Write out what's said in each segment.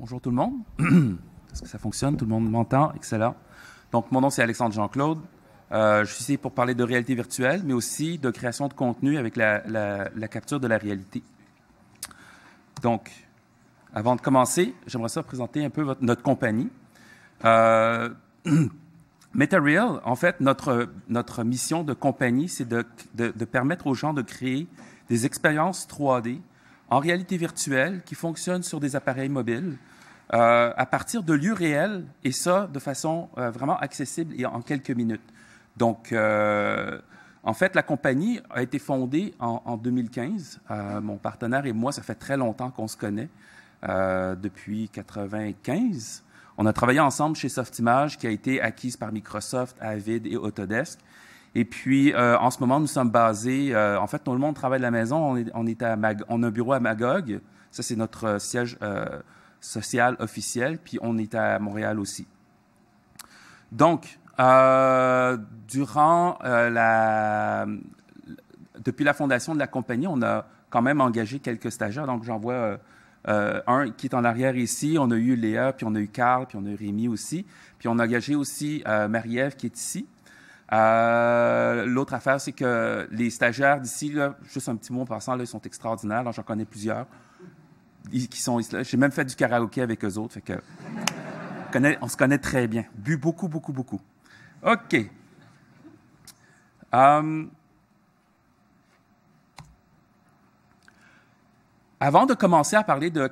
Bonjour tout le monde. Est-ce que ça fonctionne? Tout le monde m'entend? Excellent. Donc, mon nom, c'est Alexandre Jean-Claude. Euh, je suis ici pour parler de réalité virtuelle, mais aussi de création de contenu avec la, capture de la réalité. Donc, avant de commencer, j'aimerais ça présenter un peu notre compagnie. Euh, MetaReal, en fait, notre, mission de compagnie, c'est de, de, permettre aux gens de créer des expériences 3D en réalité virtuelle qui fonctionnent sur des appareils mobiles euh, à partir de lieux réels et ça de façon euh, vraiment accessible et en quelques minutes. Donc, euh, en fait, la compagnie a été fondée en, en 2015. mon partenaire et moi, ça fait très longtemps qu'on se connaît, depuis 95. On a travaillé ensemble chez Softimage, qui a été acquise par Microsoft, Avid et Autodesk. Et puis, en ce moment, nous sommes basés, en fait, tout le monde travaille de la maison. On, est, on, à on a un bureau à Magog. Ça, c'est notre euh, siège social officiel. Puis, on est à Montréal aussi. Donc, durant la... Depuis la fondation de la compagnie, on a quand même engagé quelques stagiaires. Donc, j'en vois un qui est en arrière ici. On a eu Léa, puis on a eu Carl, puis on a eu Rémi aussi. Puis, on a engagé aussi Marie-Ève qui est ici. Euh, l'autre affaire, c'est que les stagiaires d'ici, juste un petit mot en passant, là, ils sont extraordinaires. J'en connais plusieurs. J'ai même fait du karaoké avec eux autres. Fait que, on, se connaît très bien. Bu beaucoup, beaucoup, beaucoup. OK. Um, Avant de commencer à parler de,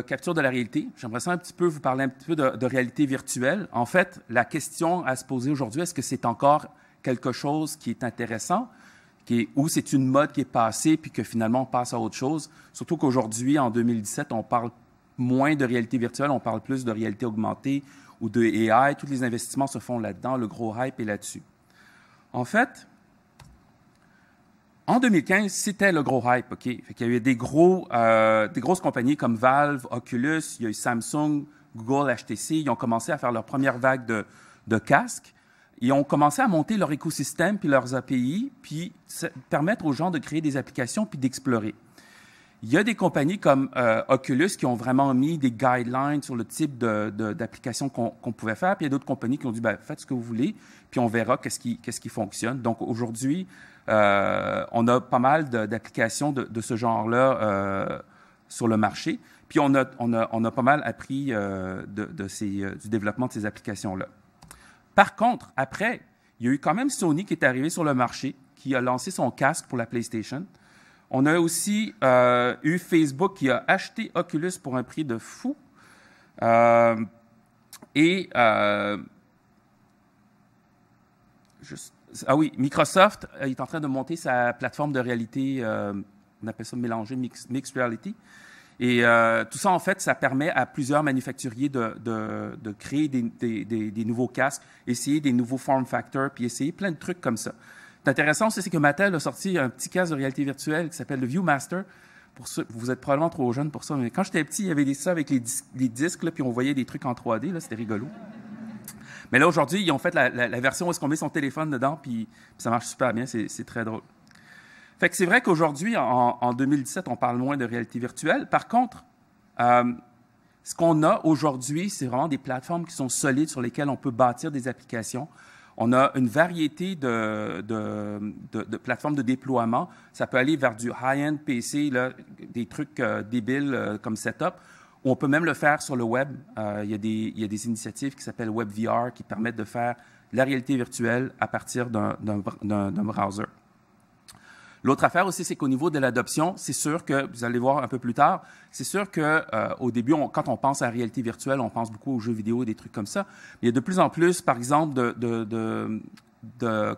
capture de la réalité, j'aimerais un petit peu vous parler un petit peu de, de, réalité virtuelle. En fait, la question à se poser aujourd'hui, est-ce que c'est encore quelque chose qui est intéressant, qui ou c'est une mode qui est passée puis que finalement on passe à autre chose. Surtout qu'aujourd'hui, en 2017, on parle moins de réalité virtuelle, on parle plus de réalité augmentée ou de AI. Tous les investissements se font là-dedans. Le gros hype est là-dessus. En fait, en 2015, c'était le gros hype, OK? il y a eu des, gros, euh, des grosses compagnies comme Valve, Oculus, il y a eu Samsung, Google, HTC, ils ont commencé à faire leur première vague de casques. Ils ont commencé à monter leur écosystème puis leurs API, puis permettre aux gens de créer des applications puis d'explorer. Il y a des compagnies comme euh, Oculus qui ont vraiment mis des guidelines sur le type d'application qu'on pouvait faire. Puis il y a d'autres compagnies qui ont dit ben, faites ce que vous voulez, puis on verra qu'est-ce qui, fonctionne. Donc aujourd'hui, euh, on a pas mal d'applications de, ce genre-là euh, sur le marché. Puis on a, on a, on a pas mal appris de, ces, du développement de ces applications-là. Par contre, après, il y a eu quand même Sony qui est arrivé sur le marché, qui a lancé son casque pour la PlayStation. On a aussi euh, eu Facebook qui a acheté Oculus pour un prix de fou. Euh, et euh, ah oui, Microsoft est en train de monter sa plateforme de réalité, on appelle ça mélanger mixed reality. Et euh, tout ça, en fait, ça permet à plusieurs manufacturiers de, créer des, nouveaux casques, essayer des nouveaux form factors, puis essayer plein de trucs comme ça. C'est intéressant c'est que Mattel a sorti un petit casque de réalité virtuelle qui s'appelle le Viewmaster. Vous êtes probablement trop jeune pour ça, mais quand j'étais petit, il y avait des ça avec les, disques, là, puis on voyait des trucs en 3D, là, c'était rigolo. Mais là, aujourd'hui, ils ont fait la, la, version où est-ce qu'on met son téléphone dedans, puis, puis ça marche super bien, c'est très drôle. C'est vrai qu'aujourd'hui, en, 2017, on parle moins de réalité virtuelle. Par contre, euh, ce qu'on a aujourd'hui, c'est vraiment des plateformes qui sont solides sur lesquelles on peut bâtir des applications. On a une variété de, plateformes de déploiement. Ça peut aller vers du high-end PC, des trucs euh, débiles euh, comme setup. On peut même le faire sur le web. des, il, y a des, initiatives qui s'appellent WebVR qui permettent de faire la réalité virtuelle à partir d'un browser. L'autre affaire aussi, c'est qu'au niveau de l'adoption, c'est sûr que, vous allez voir un peu plus tard, c'est sûr que euh, début, quand on pense à la réalité virtuelle, on pense beaucoup aux jeux vidéo, des trucs comme ça. Mais il y a de plus en plus, par exemple, de,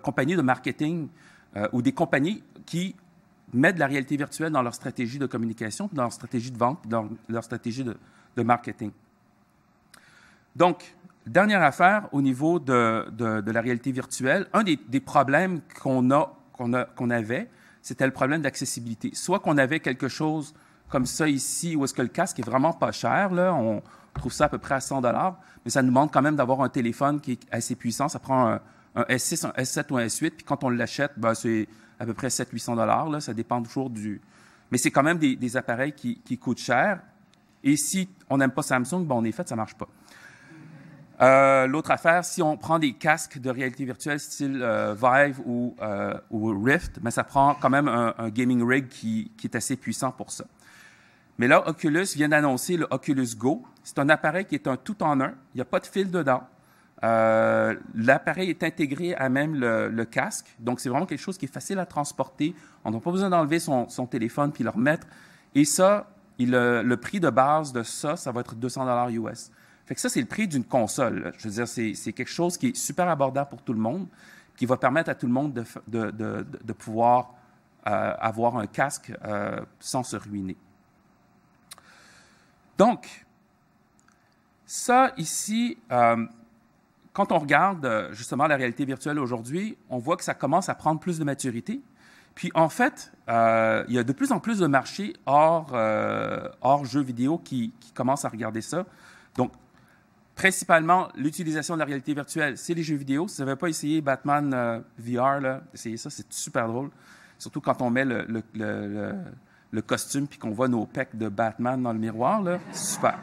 compagnies de marketing euh, ou des compagnies qui mettent la réalité virtuelle dans leur stratégie de communication, dans leur stratégie de vente, dans leur stratégie de, marketing. Donc, dernière affaire au niveau de, la réalité virtuelle, un des, problèmes qu'on avait, c'était le problème d'accessibilité. Soit qu'on avait quelque chose comme ça ici, où est-ce que le casque est vraiment pas cher, là, on trouve ça à peu près à 100 dollars, mais ça nous demande quand même d'avoir un téléphone qui est assez puissant. Ça prend un, S6, un S7 ou un S8, puis quand on l'achète, ben, c'est à peu près 700-800 dollars. Ça dépend toujours du... Mais c'est quand même des, appareils qui, coûtent cher. Et si on n'aime pas Samsung, bon, en effet, ça ne marche pas. Euh, l'autre affaire, si on prend des casques de réalité virtuelle style euh, Vive ou, euh, ou, Rift, mais ça prend quand même un, gaming rig qui, est assez puissant pour ça. Mais là, Oculus vient d'annoncer le Oculus Go. C'est un appareil qui est un tout en un. Il n'y a pas de fil dedans. L'appareil est intégré à même le, casque. Donc, c'est vraiment quelque chose qui est facile à transporter. On n'a pas besoin d'enlever son, téléphone puis le remettre. Et ça, le prix de base de ça, ça va être 200 dollars US. Fait que ça, c'est le prix d'une console. Je veux dire, c'est quelque chose qui est super abordable pour tout le monde, qui va permettre à tout le monde de, de, de, de pouvoir euh, avoir un casque euh, sans se ruiner. Donc, ça ici, euh, quand on regarde justement la réalité virtuelle aujourd'hui, on voit que ça commence à prendre plus de maturité. Puis en fait, il y a de plus en plus de marchés hors, hors jeux vidéo qui, qui, commencent à regarder ça. Donc, principalement, l'utilisation de la réalité virtuelle, c'est les jeux vidéo. Si vous n'avez pas essayé Batman euh, VR, là, essayez ça, c'est super drôle. Surtout quand on met le, costume puis qu'on voit nos pecs de Batman dans le miroir, là, super.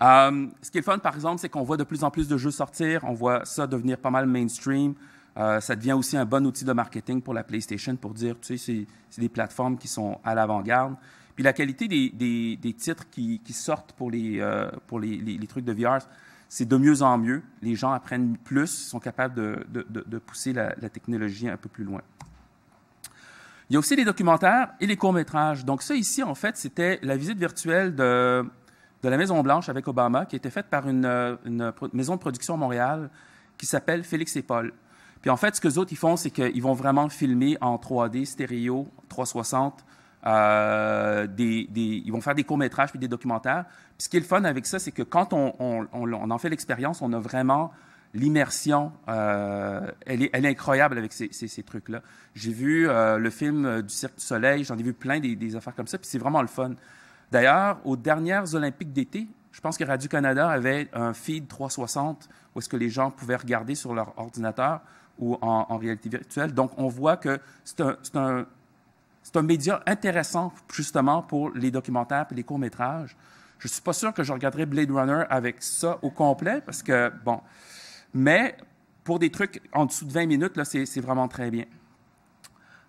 Euh, ce qui est fun, par exemple, c'est qu'on voit de plus en plus de jeux sortir. On voit ça devenir pas mal mainstream. Euh, ça devient aussi un bon outil de marketing pour la PlayStation pour dire, tu sais, c'est des plateformes qui sont à l'avant-garde. Puis la qualité des, des, titres qui, sortent pour les, euh, pour les, trucs de VR, c'est de mieux en mieux. Les gens apprennent plus, sont capables de, de, pousser la, technologie un peu plus loin. Il y a aussi les documentaires et les courts-métrages. Donc ça ici, en fait, c'était la visite virtuelle de, la Maison-Blanche avec Obama, qui a été faite par une, une maison de production à Montréal qui s'appelle Félix et Paul. Puis en fait, ce que les autres ils font, c'est qu'ils vont vraiment filmer en 3D, stéréo, 360, euh, ils vont faire des courts-métrages puis des documentaires. Ce qui est le fun avec ça, c'est que quand on, en fait l'expérience, on a vraiment l'immersion. Euh, elle, est, incroyable avec ces, trucs-là. J'ai vu euh, le film du Cirque du Soleil, j'en ai vu plein des, affaires comme ça, puis c'est vraiment le fun. D'ailleurs, aux dernières Olympiques d'été, je pense que Radio-Canada avait un feed 360 où est-ce que les gens pouvaient regarder sur leur ordinateur ou en, réalité virtuelle. Donc, on voit que c'est un c'est un média intéressant, justement, pour les documentaires et les courts-métrages. Je ne suis pas sûr que je regarderai Blade Runner avec ça au complet, parce que, bon. Mais pour des trucs en dessous de 20 minutes, là, c'est vraiment très bien.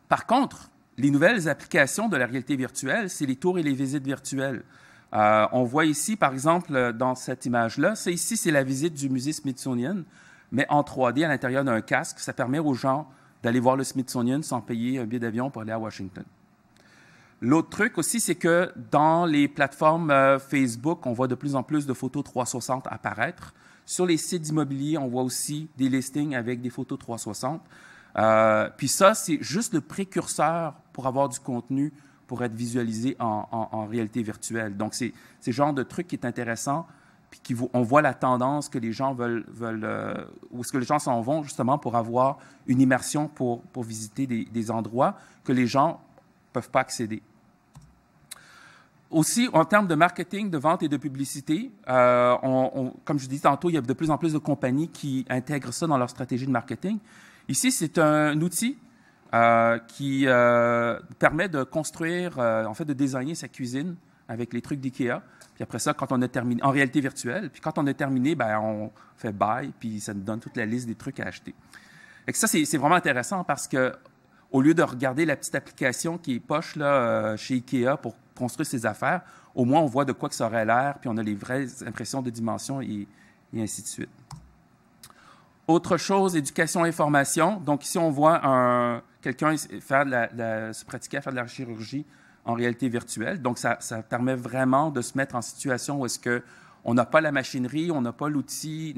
Par contre, les nouvelles applications de la réalité virtuelle, c'est les tours et les visites virtuelles. Euh, on voit ici, par exemple, dans cette image-là, c'est ici, c'est la visite du musée Smithsonian, mais en 3D à l'intérieur d'un casque. Ça permet aux gens d'aller voir le Smithsonian sans payer un billet d'avion pour aller à Washington. L'autre truc aussi, c'est que dans les plateformes euh, Facebook, on voit de plus en plus de photos 360 apparaître. Sur les sites immobiliers, on voit aussi des listings avec des photos 360. Euh, puis ça, c'est juste le précurseur pour avoir du contenu pour être visualisé en, en réalité virtuelle. Donc, c'est ce genre de truc qui est intéressant puis on voit la tendance que les gens veulent, veulent euh, est-ce que les gens s'en vont justement pour avoir une immersion pour, visiter des, endroits que les gens ne peuvent pas accéder. Aussi, en termes de marketing, de vente et de publicité, euh, comme je disais tantôt, il y a de plus en plus de compagnies qui intègrent ça dans leur stratégie de marketing. Ici, c'est un outil euh, qui permet de construire, en fait, de designer sa cuisine avec les trucs d'IKEA. Puis après ça, quand on a terminé, en réalité virtuelle, puis quand on a terminé, ben, on fait buy, puis ça nous donne toute la liste des trucs à acheter. Et ça, c'est vraiment intéressant parce que au lieu de regarder la petite application qui est poche là, euh, chez IKEA pour construire ses affaires, au moins on voit de quoi que ça aurait l'air, puis on a les vraies impressions de dimension et, ainsi de suite. Autre chose, éducation et formation. Donc ici, on voit quelqu'un se pratiquer à faire de la chirurgie en réalité virtuelle. Donc, ça, permet vraiment de se mettre en situation où est-ce que on n'a pas la machinerie, on n'a pas l'outil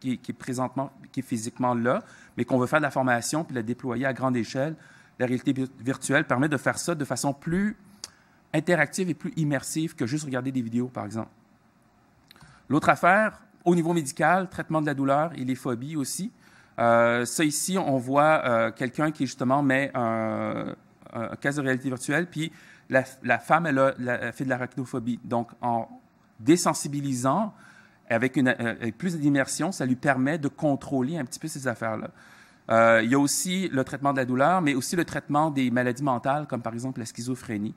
qui, est présentement, qui est physiquement là, mais qu'on veut faire de la formation puis la déployer à grande échelle. La réalité virtuelle permet de faire ça de façon plus interactive et plus immersive que juste regarder des vidéos, par exemple. L'autre affaire, au niveau médical, traitement de la douleur et les phobies aussi. Euh, ça ici, on voit euh, quelqu'un qui justement met un, un casque de réalité virtuelle, puis la, femme, elle a, fait de l'arachnophobie. Donc, en désensibilisant, avec, euh, plus d'immersion, ça lui permet de contrôler un petit peu ces affaires-là. Euh, il y a aussi le traitement de la douleur, mais aussi le traitement des maladies mentales, comme par exemple la schizophrénie.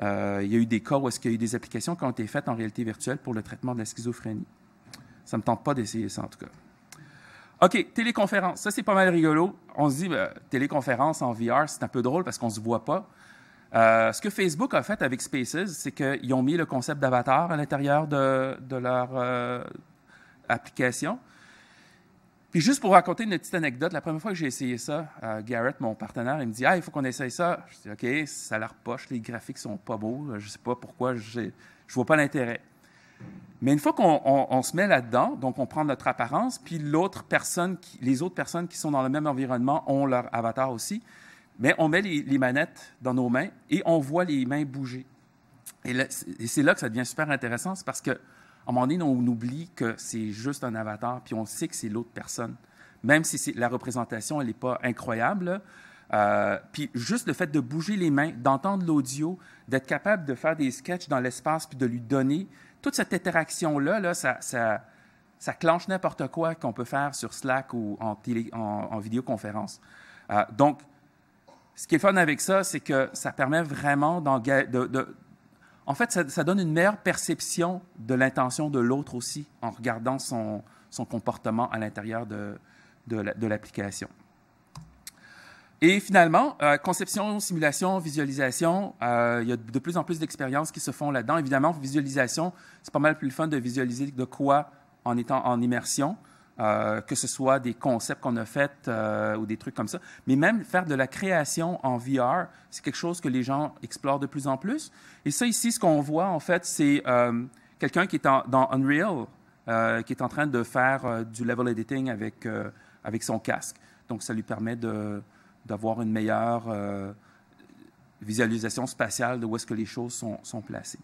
Euh, il y a eu des cas où est-ce qu'il y a eu des applications qui ont été faites en réalité virtuelle pour le traitement de la schizophrénie. Ça ne me tente pas d'essayer ça, en tout cas. OK, téléconférence. Ça, c'est pas mal rigolo. On se dit, ben, téléconférence en VR, c'est un peu drôle parce qu'on ne se voit pas. Euh, ce que Facebook a fait avec Spaces, c'est qu'ils ont mis le concept d'avatar à l'intérieur de, leur euh, application. Puis juste pour raconter une petite anecdote, la première fois que j'ai essayé ça, euh, Garrett, mon partenaire, il me dit Ah, il faut qu'on essaye ça. Je dis OK, ça a l'air poche, les graphiques sont pas beaux, je sais pas pourquoi, je vois pas l'intérêt. Mais une fois qu'on se met là-dedans, donc on prend notre apparence, puis les autres personnes qui sont dans le même environnement ont leur avatar aussi, mais on met les, manettes dans nos mains et on voit les mains bouger. Et, c'est là que ça devient super intéressant, c'est parce qu'à un moment donné, on oublie que c'est juste un avatar, puis on sait que c'est l'autre personne. Même si la représentation, elle n'est pas incroyable, euh, puis juste le fait de bouger les mains, d'entendre l'audio, d'être capable de faire des sketchs dans l'espace, puis de lui donner toute cette interaction-là, là, ça, clenche n'importe quoi qu'on peut faire sur Slack ou en, vidéoconférence. Euh, donc, ce qui est fun avec ça, c'est que ça permet vraiment de, en fait, ça, donne une meilleure perception de l'intention de l'autre aussi en regardant son, comportement à l'intérieur de l'application. Et finalement, euh, conception, simulation, visualisation, euh, il y a de plus en plus d'expériences qui se font là-dedans. Évidemment, visualisation, c'est pas mal plus fun de visualiser de quoi en étant en immersion, euh, que ce soit des concepts qu'on a faits ou des trucs comme ça. Mais même faire de la création en VR, c'est quelque chose que les gens explorent de plus en plus. Et ça, ici, ce qu'on voit, en fait, c'est quelqu'un qui est dans Unreal, qui est en train de faire du level editing avec, avec son casque. Donc, ça lui permet de d'avoir une meilleure euh, visualisation spatiale de où est-ce que les choses sont, sont placées.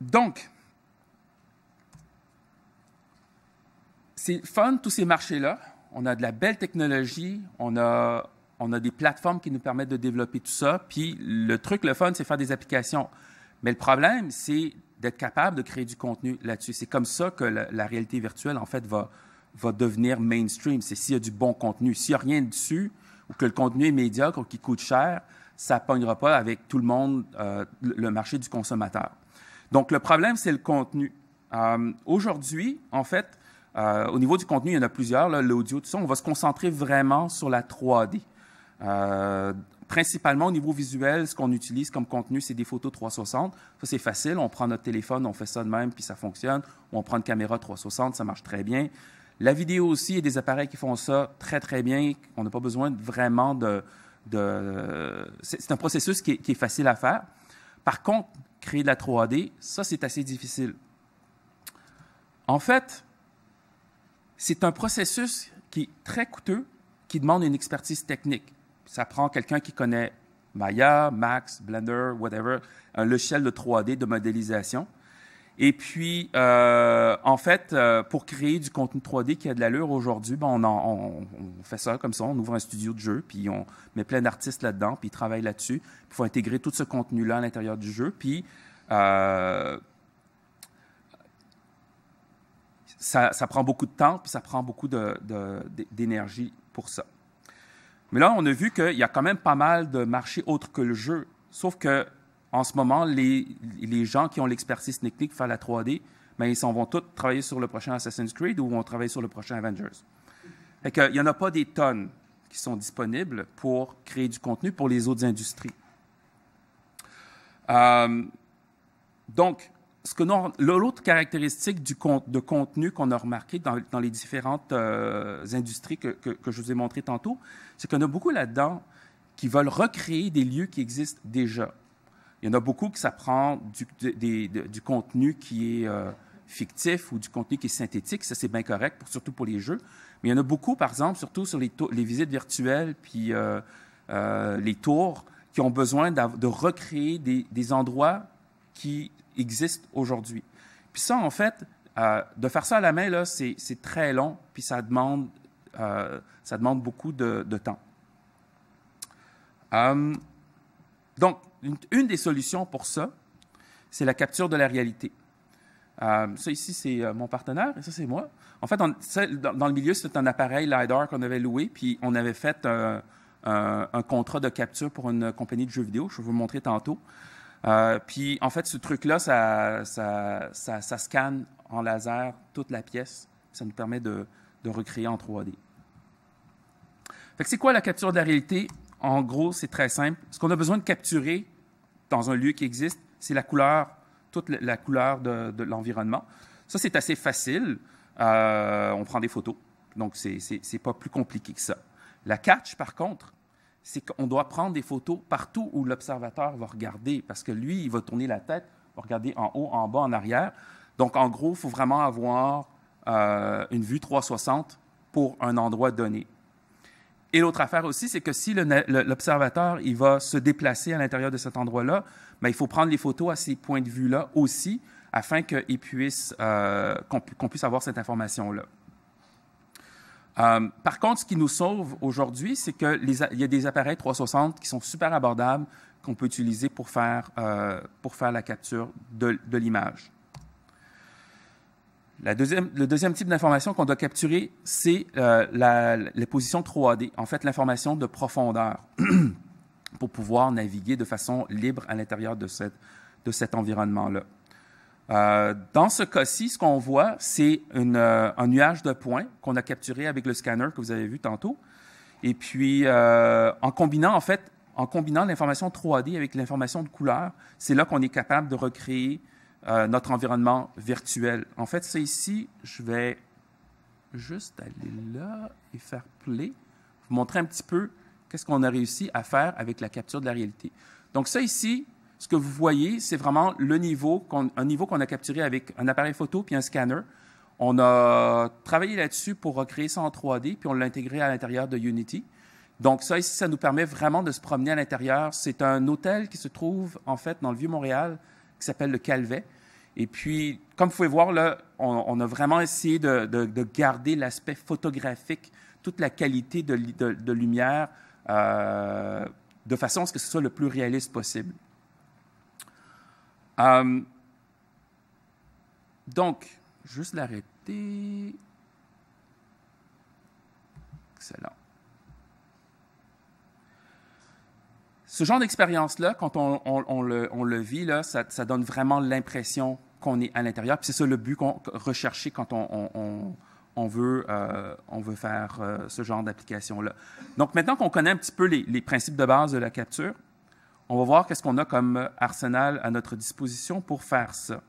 Donc, c'est fun, tous ces marchés-là. On a de la belle technologie, on a, on a des plateformes qui nous permettent de développer tout ça. Puis le truc, le fun, c'est faire des applications. Mais le problème, c'est d'être capable de créer du contenu là-dessus. C'est comme ça que la réalité virtuelle, en fait, va, va devenir mainstream. C'est s'il y a du bon contenu. S'il n'y a rien dessus, ou que le contenu est médiocre ou qui coûte cher, ça ne pognera pas avec tout le monde, euh, le marché du consommateur. Donc, le problème, c'est le contenu. Euh, aujourd'hui, en fait, euh, au niveau du contenu, il y en a plusieurs, l'audio, tout ça. On va se concentrer vraiment sur la 3D. principalement au niveau visuel, ce qu'on utilise comme contenu, c'est des photos 360. Ça, c'est facile. On prend notre téléphone, on fait ça de même, puis ça fonctionne. Ou on prend une caméra 360, ça marche très bien. La vidéo aussi, il y a des appareils qui font ça très, très bien. On n'a pas besoin vraiment de... c'est un processus qui est, facile à faire. Par contre, créer de la 3D, ça, c'est assez difficile. En fait, c'est un processus qui est très coûteux, qui demande une expertise technique. Ça prend quelqu'un qui connaît Maya, Max, Blender, whatever, un logiciel de 3D de modélisation. Et puis, euh, en fait, euh, pour créer du contenu 3D qui a de l'allure aujourd'hui, ben on, fait ça comme ça, on ouvre un studio de jeu, puis on met plein d'artistes là-dedans, puis ils travaillent là-dessus. Il faut intégrer tout ce contenu-là à l'intérieur du jeu, puis euh, ça, prend beaucoup de temps, puis ça prend beaucoup d'énergie pour ça. Mais là, on a vu qu'il y a quand même pas mal de marchés autres que le jeu, sauf que en ce moment, les, gens qui ont l'expertise technique pour faire la 3D, mais ben, ils s'en vont tous travailler sur le prochain Assassin's Creed ou vont travailler sur le prochain Avengers. Fait il n'y en a pas des tonnes qui sont disponibles pour créer du contenu pour les autres industries. Euh, donc, l'autre caractéristique du, de contenu qu'on a remarqué dans, les différentes euh, industries que, que, que, je vous ai montré tantôt, c'est qu'on a beaucoup là-dedans qui veulent recréer des lieux qui existent déjà. Il y en a beaucoup qui ça du, contenu qui est euh, fictif ou du contenu qui est synthétique. Ça, c'est bien correct, surtout pour les jeux. Mais il y en a beaucoup, par exemple, surtout sur les, visites virtuelles puis euh, euh, les tours, qui ont besoin de recréer des, endroits qui existent aujourd'hui. Puis ça, en fait, de faire ça à la main, c'est très long, puis ça demande, beaucoup de, de temps. Hum, donc, une, des solutions pour ça, c'est la capture de la réalité. Euh, ça ici, c'est euh, mon partenaire et ça, c'est moi. En fait, dans, le milieu, c'est un appareil LiDAR qu'on avait loué, puis on avait fait un contrat de capture pour une compagnie de jeux vidéo. Je vais vous le montrer tantôt. puis, en fait, ce truc-là, ça, scanne en laser toute la pièce. Ça nous permet de, de recréer en 3D. c'est quoi la capture de la réalité? En gros, c'est très simple. Ce qu'on a besoin de capturer dans un lieu qui existe, c'est la couleur, toute la couleur de, l'environnement. Ça, c'est assez facile. Euh, on prend des photos. Donc, c'est pas plus compliqué que ça. La catch, par contre, c'est qu'on doit prendre des photos partout où l'observateur va regarder, parce que lui, il va tourner la tête, va regarder en haut, en bas, en arrière. Donc, en gros, il faut vraiment avoir euh, une vue 360 pour un endroit donné. Et l'autre affaire aussi, c'est que si l'observateur il va se déplacer à l'intérieur de cet endroit-là, ben, il faut prendre les photos à ces points de vue-là aussi, afin euh, qu'on puisse avoir cette information-là. Euh, par contre, ce qui nous sauve aujourd'hui, c'est qu'il y a des appareils 360 qui sont super abordables qu'on peut utiliser pour faire, pour faire la capture de l'image le deuxième type d'information qu'on doit capturer, c'est euh, les positions 3D, en fait l'information de profondeur, pour pouvoir naviguer de façon libre à l'intérieur de, cet environnement-là. Euh, dans ce cas-ci, ce qu'on voit, c'est euh, un nuage de points qu'on a capturé avec le scanner que vous avez vu tantôt. Et puis, en combinant, en combinant l'information 3D avec l'information de couleur, c'est là qu'on est capable de recréer euh, notre environnement virtuel. En fait, c'est ici, je vais juste aller là et faire play, vous montrer un petit peu qu'est-ce qu'on a réussi à faire avec la capture de la réalité. Donc ça ici, ce que vous voyez, c'est vraiment le niveau un niveau qu'on a capturé avec un appareil photo puis un scanner. On a travaillé là-dessus pour recréer ça en 3D, puis on l'a intégré à l'intérieur de Unity. Donc ça ici, ça nous permet vraiment de se promener à l'intérieur. C'est un hôtel qui se trouve en fait dans le Vieux-Montréal, qui s'appelle le Calvet. Et puis, comme vous pouvez voir, là, on, a vraiment essayé de, garder l'aspect photographique, toute la qualité de, lumière, euh, de façon à ce que ce soit le plus réaliste possible. Euh, donc, juste l'arrêter. Excellent. Ce genre d'expérience-là, quand on, le, vit, ça, donne vraiment l'impression qu'on est à l'intérieur. Puis c'est ça le but qu'on rechercher quand on, veut, euh, veut faire euh, ce genre d'application-là. Donc maintenant qu'on connaît un petit peu les, les, principes de base de la capture, on va voir qu'est-ce qu'on a comme arsenal à notre disposition pour faire ça.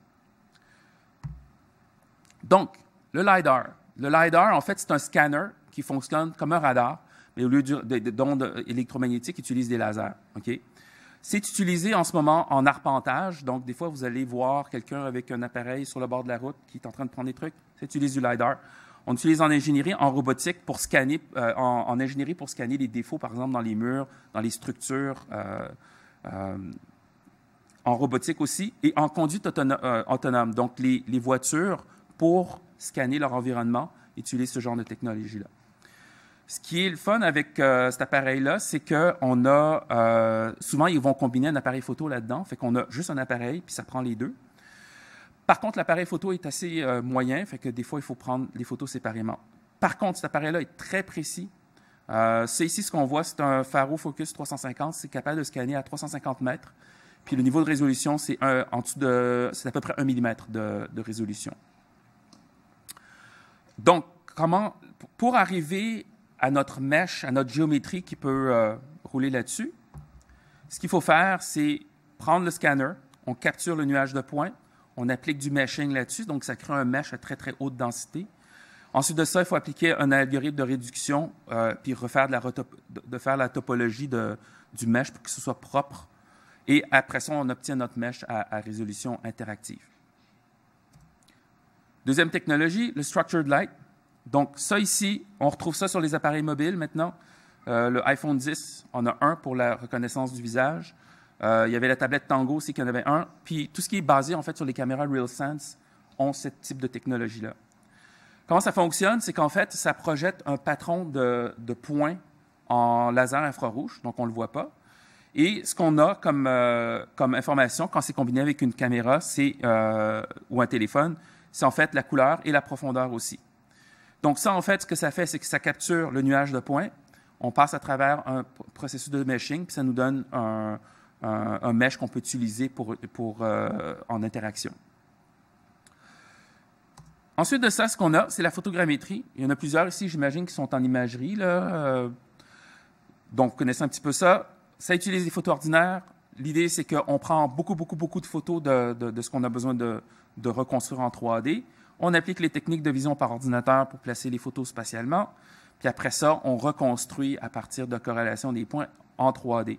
Donc, le LiDAR. Le LiDAR, en fait, c'est un scanner qui fonctionne comme un radar, mais au lieu d'ondes électromagnétiques, utilise des lasers. OK? C'est utilisé en ce moment en arpentage. Donc, des fois, vous allez voir quelqu'un avec un appareil sur le bord de la route qui est en train de prendre des trucs. Ça utilise du LiDAR. On utilise en ingénierie, en robotique, pour scanner, euh, en, ingénierie pour scanner les défauts, par exemple, dans les murs, dans les structures, euh, euh, en robotique aussi, et en conduite autonome. Donc, les voitures, pour scanner leur environnement, utilisent ce genre de technologie-là. Ce qui est le fun avec euh, cet appareil-là, c'est qu'on a, euh, souvent, ils vont combiner un appareil photo là-dedans, fait qu'on a juste un appareil, puis ça prend les deux. Par contre, l'appareil photo est assez euh, moyen, fait que des fois, il faut prendre les photos séparément. Par contre, cet appareil-là est très précis. c'est ici ce qu'on voit, c'est un Faro Focus 350, c'est capable de scanner à 350 mètres. Puis le niveau de résolution, c'est en c'est à peu près 1 mm de résolution. Donc, comment, pour arriver à notre mèche, à notre géométrie qui peut euh, rouler là-dessus. Ce qu'il faut faire, c'est prendre le scanner, on capture le nuage de points, on applique du meshing là-dessus, donc ça crée un mesh à très, très haute densité. Ensuite de ça, il faut appliquer un algorithme de réduction, euh, puis refaire de, la de faire la topologie du mesh pour que ce soit propre. Et après ça, on obtient notre mesh à résolution interactive. Deuxième technologie, le structured light. Donc, ça ici, on retrouve ça sur les appareils mobiles maintenant. Euh, le iPhone 10 en a un pour la reconnaissance du visage. Euh, il y avait la tablette Tango aussi qui en avait un. Puis tout ce qui est basé en fait sur les caméras RealSense ont ce type de technologie-là. Comment ça fonctionne? C'est qu'en fait, ça projette un patron de, points en laser infrarouge, donc on ne le voit pas. Et ce qu'on a comme, euh, comme information quand c'est combiné avec une caméra ou un téléphone, c'est en fait la couleur et la profondeur aussi. Donc ça, en fait, ce que ça fait, c'est que ça capture le nuage de points. on passe à travers un processus de meshing, puis ça nous donne un, mesh qu'on peut utiliser pour, euh, en interaction. Ensuite de ça, ce qu'on a, c'est la photogrammétrie. Il y en a plusieurs ici, j'imagine, qui sont en imagerie. Euh, donc, vous connaissez un petit peu ça. Ça utilise des photos ordinaires. L'idée, c'est qu'on prend beaucoup, beaucoup, beaucoup de photos de, de, ce qu'on a besoin de, de, reconstruire en 3D. On applique les techniques de vision par ordinateur pour placer les photos spatialement. Puis après ça, on reconstruit à partir de corrélation des points en 3D.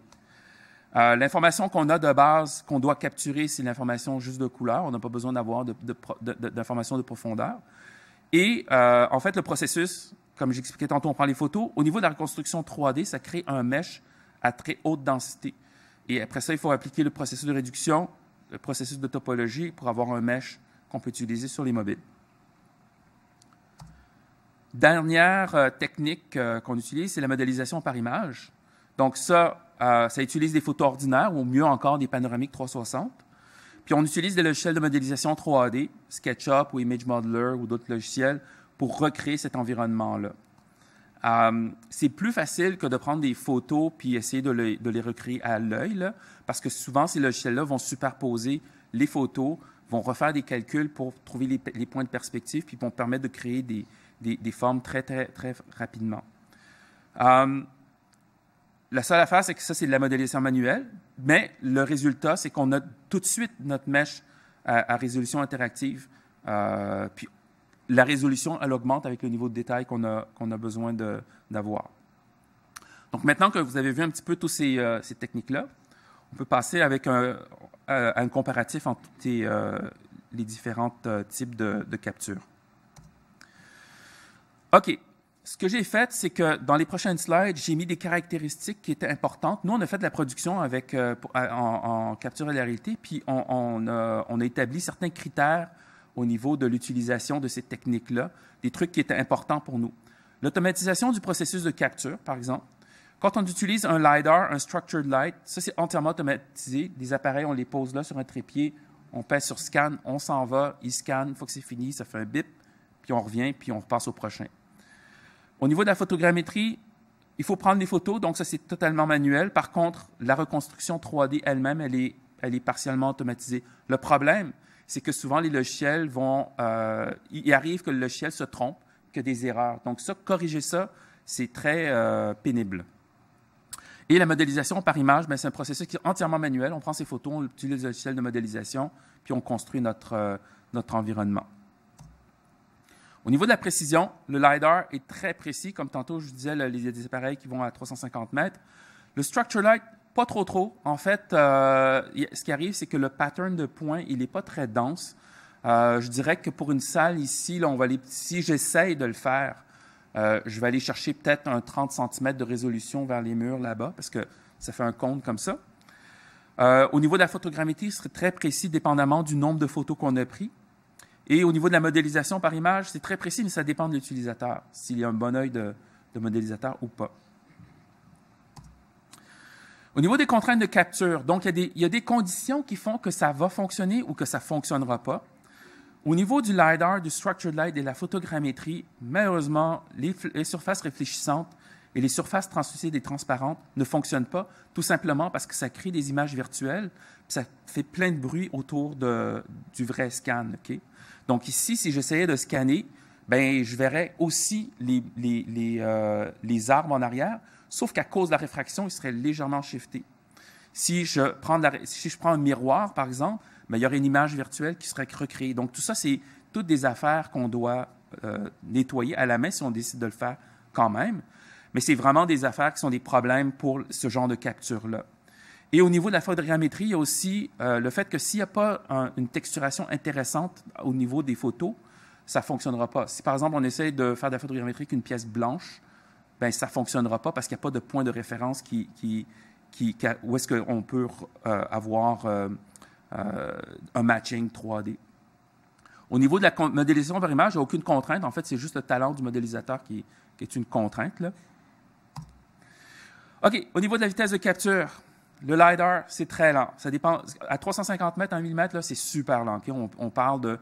Euh, l'information qu'on a de base, qu'on doit capturer, c'est l'information juste de couleur. On n'a pas besoin d'avoir d'informations de, profondeur. Et euh, en fait, le processus, comme j'expliquais tantôt, on prend les photos. Au niveau de la reconstruction 3D, ça crée un mesh à très haute densité. Et après ça, il faut appliquer le processus de réduction, le processus de topologie pour avoir un mesh qu'on peut utiliser sur les mobiles. Dernière euh, technique qu'on utilise, c'est la modélisation par image. Donc ça, euh, ça utilise des photos ordinaires ou mieux encore des panoramiques 360. Puis on utilise des logiciels de modélisation 3D, SketchUp ou Image Modeler ou d'autres logiciels pour recréer cet environnement-là. Euh, c'est plus facile que de prendre des photos puis essayer de les, recréer à l'œil, parce que souvent ces logiciels-là vont superposer les photos, vont refaire des calculs pour trouver les, points de perspective, puis vont permettre de créer des, formes très, très, très rapidement. Euh, la seule affaire, c'est que ça, c'est de la modélisation manuelle, mais le résultat, c'est qu'on a tout de suite notre mèche à, résolution interactive. Euh, puis la résolution, elle augmente avec le niveau de détail qu'on a, a besoin d'avoir. Donc maintenant que vous avez vu un petit peu toutes ces, euh, ces techniques-là, on peut passer avec un, à un comparatif entre les, les différents types de, de captures. OK ce que j'ai fait, c'est que dans les prochaines slides, j'ai mis des caractéristiques qui étaient importantes. Nous, on a fait de la production avec, euh, en, capture de la réalité, puis on, a, établi certains critères au niveau de l'utilisation de ces techniques-là, des trucs qui étaient importants pour nous. L'automatisation du processus de capture, par exemple. Quand on utilise un LiDAR, un Structured Light, ça, c'est entièrement automatisé. Des appareils, on les pose là sur un trépied, on pèse sur Scan, on s'en va, il scanne, une fois que c'est fini, ça fait un bip, puis on revient, puis on repasse au prochain. Au niveau de la photogrammétrie, il faut prendre des photos, donc ça c'est totalement manuel. Par contre, la reconstruction 3D elle-même, elle est, elle est partiellement automatisée. Le problème, c'est que souvent les logiciels vont, euh, il arrive que le logiciel se trompe, que des erreurs. Donc ça, corriger ça, c'est très euh, pénible. Et la modélisation par image, ben, c'est un processus qui est entièrement manuel. On prend ces photos, on utilise le logiciel de modélisation, puis on construit notre, euh, notre environnement. Au niveau de la précision, le LiDAR est très précis. Comme tantôt, je vous disais, il y a des appareils qui vont à 350 mètres. Le Structure Light, pas trop trop. En fait, euh, ce qui arrive, c'est que le pattern de points, il n'est pas très dense. Euh, je dirais que pour une salle ici, si j'essaye de le faire, euh, je vais aller chercher peut-être un 30 cm de résolution vers les murs là-bas, parce que ça fait un compte comme ça. au niveau de la photogrammétrie, ce serait très précis, dépendamment du nombre de photos qu'on a pris. Et au niveau de la modélisation par image, c'est très précis, mais ça dépend de l'utilisateur, s'il y a un bon œil de, modélisateur ou pas. Au niveau des contraintes de capture, donc il y, a des, conditions qui font que ça va fonctionner ou que ça ne fonctionnera pas. Au niveau du LiDAR, du Structured Light et de la photogrammétrie, malheureusement, les, les, surfaces réfléchissantes et les surfaces translucides et transparentes ne fonctionnent pas, tout simplement parce que ça crée des images virtuelles, ça fait plein de bruit autour du vrai scan. Donc ici, si j'essayais de scanner, ben, je verrais aussi euh, les arbres en arrière, sauf qu'à cause de la réfraction, ils seraient légèrement shiftés. Si je prends, si je prends un miroir, par exemple, ben, il y aurait une image virtuelle qui serait recréée. Donc tout ça, c'est toutes des affaires qu'on doit euh, nettoyer à la main si on décide de le faire quand même. Mais c'est vraiment des affaires qui sont des problèmes pour ce genre de capture-là. Et au niveau de la photogrammétrie, il y a aussi euh, le fait que s'il n'y a pas une texturation intéressante au niveau des photos, ça ne fonctionnera pas. Si par exemple on essaie de faire de la photogrammétrie avec une pièce blanche, ben ça ne fonctionnera pas parce qu'il n'y a pas de point de référence qui, où est-ce qu'on peut euh, avoir euh, un matching 3D. Au niveau de la modélisation par image, il n'y a aucune contrainte. En fait, c'est juste le talent du modélisateur qui, qui est une contrainte. Là. OK, au niveau de la vitesse de capture, le LiDAR, c'est très lent. Ça dépend. À 350 mètres, 1000 mètres, c'est super lent. On, parle de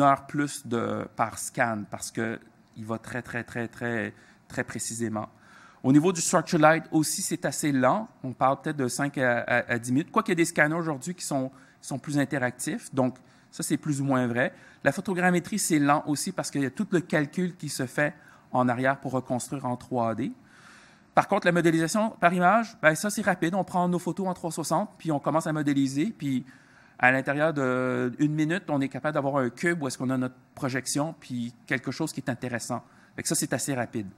heure plus de, par scan parce qu'il va très, très, très, très, très précisément. Au niveau du structure light aussi, c'est assez lent. On parle peut-être de 5 à, 10 minutes. Quoiqu'il y a des scanners aujourd'hui qui sont, sont plus interactifs. Donc, ça, c'est plus ou moins vrai. La photogrammétrie, c'est lent aussi parce qu'il y a tout le calcul qui se fait en arrière pour reconstruire en 3D. Par contre, la modélisation par image, ben ça, c'est rapide. On prend nos photos en 360, puis on commence à modéliser, puis à l'intérieur d'une minute, on est capable d'avoir un cube où est-ce qu'on a notre projection, puis quelque chose qui est intéressant. Fait ça, c'est assez rapide.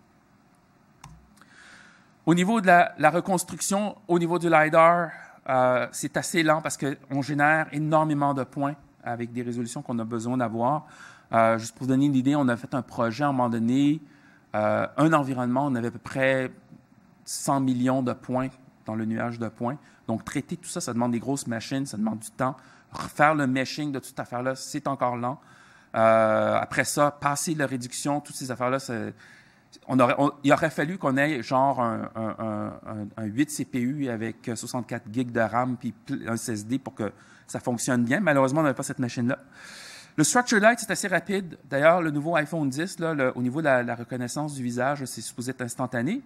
Au niveau de la, reconstruction, au niveau du LiDAR, euh, c'est assez lent parce qu'on génère énormément de points avec des résolutions qu'on a besoin d'avoir. Euh, juste pour vous donner une idée, on a fait un projet à un moment donné, euh, un environnement, on avait à peu près 100 millions de points dans le nuage de points. Donc, traiter tout ça, ça demande des grosses machines, ça demande du temps. Faire le meshing de toute affaire-là, c'est encore lent. Euh, après ça, passer la réduction, toutes ces affaires-là, on aurait, il aurait fallu qu'on ait genre un, 8 CPU avec 64 gigs de RAM puis un SSD pour que ça fonctionne bien. Malheureusement, on n'avait pas cette machine-là. Le Structure Light, c'est assez rapide. D'ailleurs, le nouveau iPhone 10, là, au niveau de la, reconnaissance du visage, c'est supposé être instantané.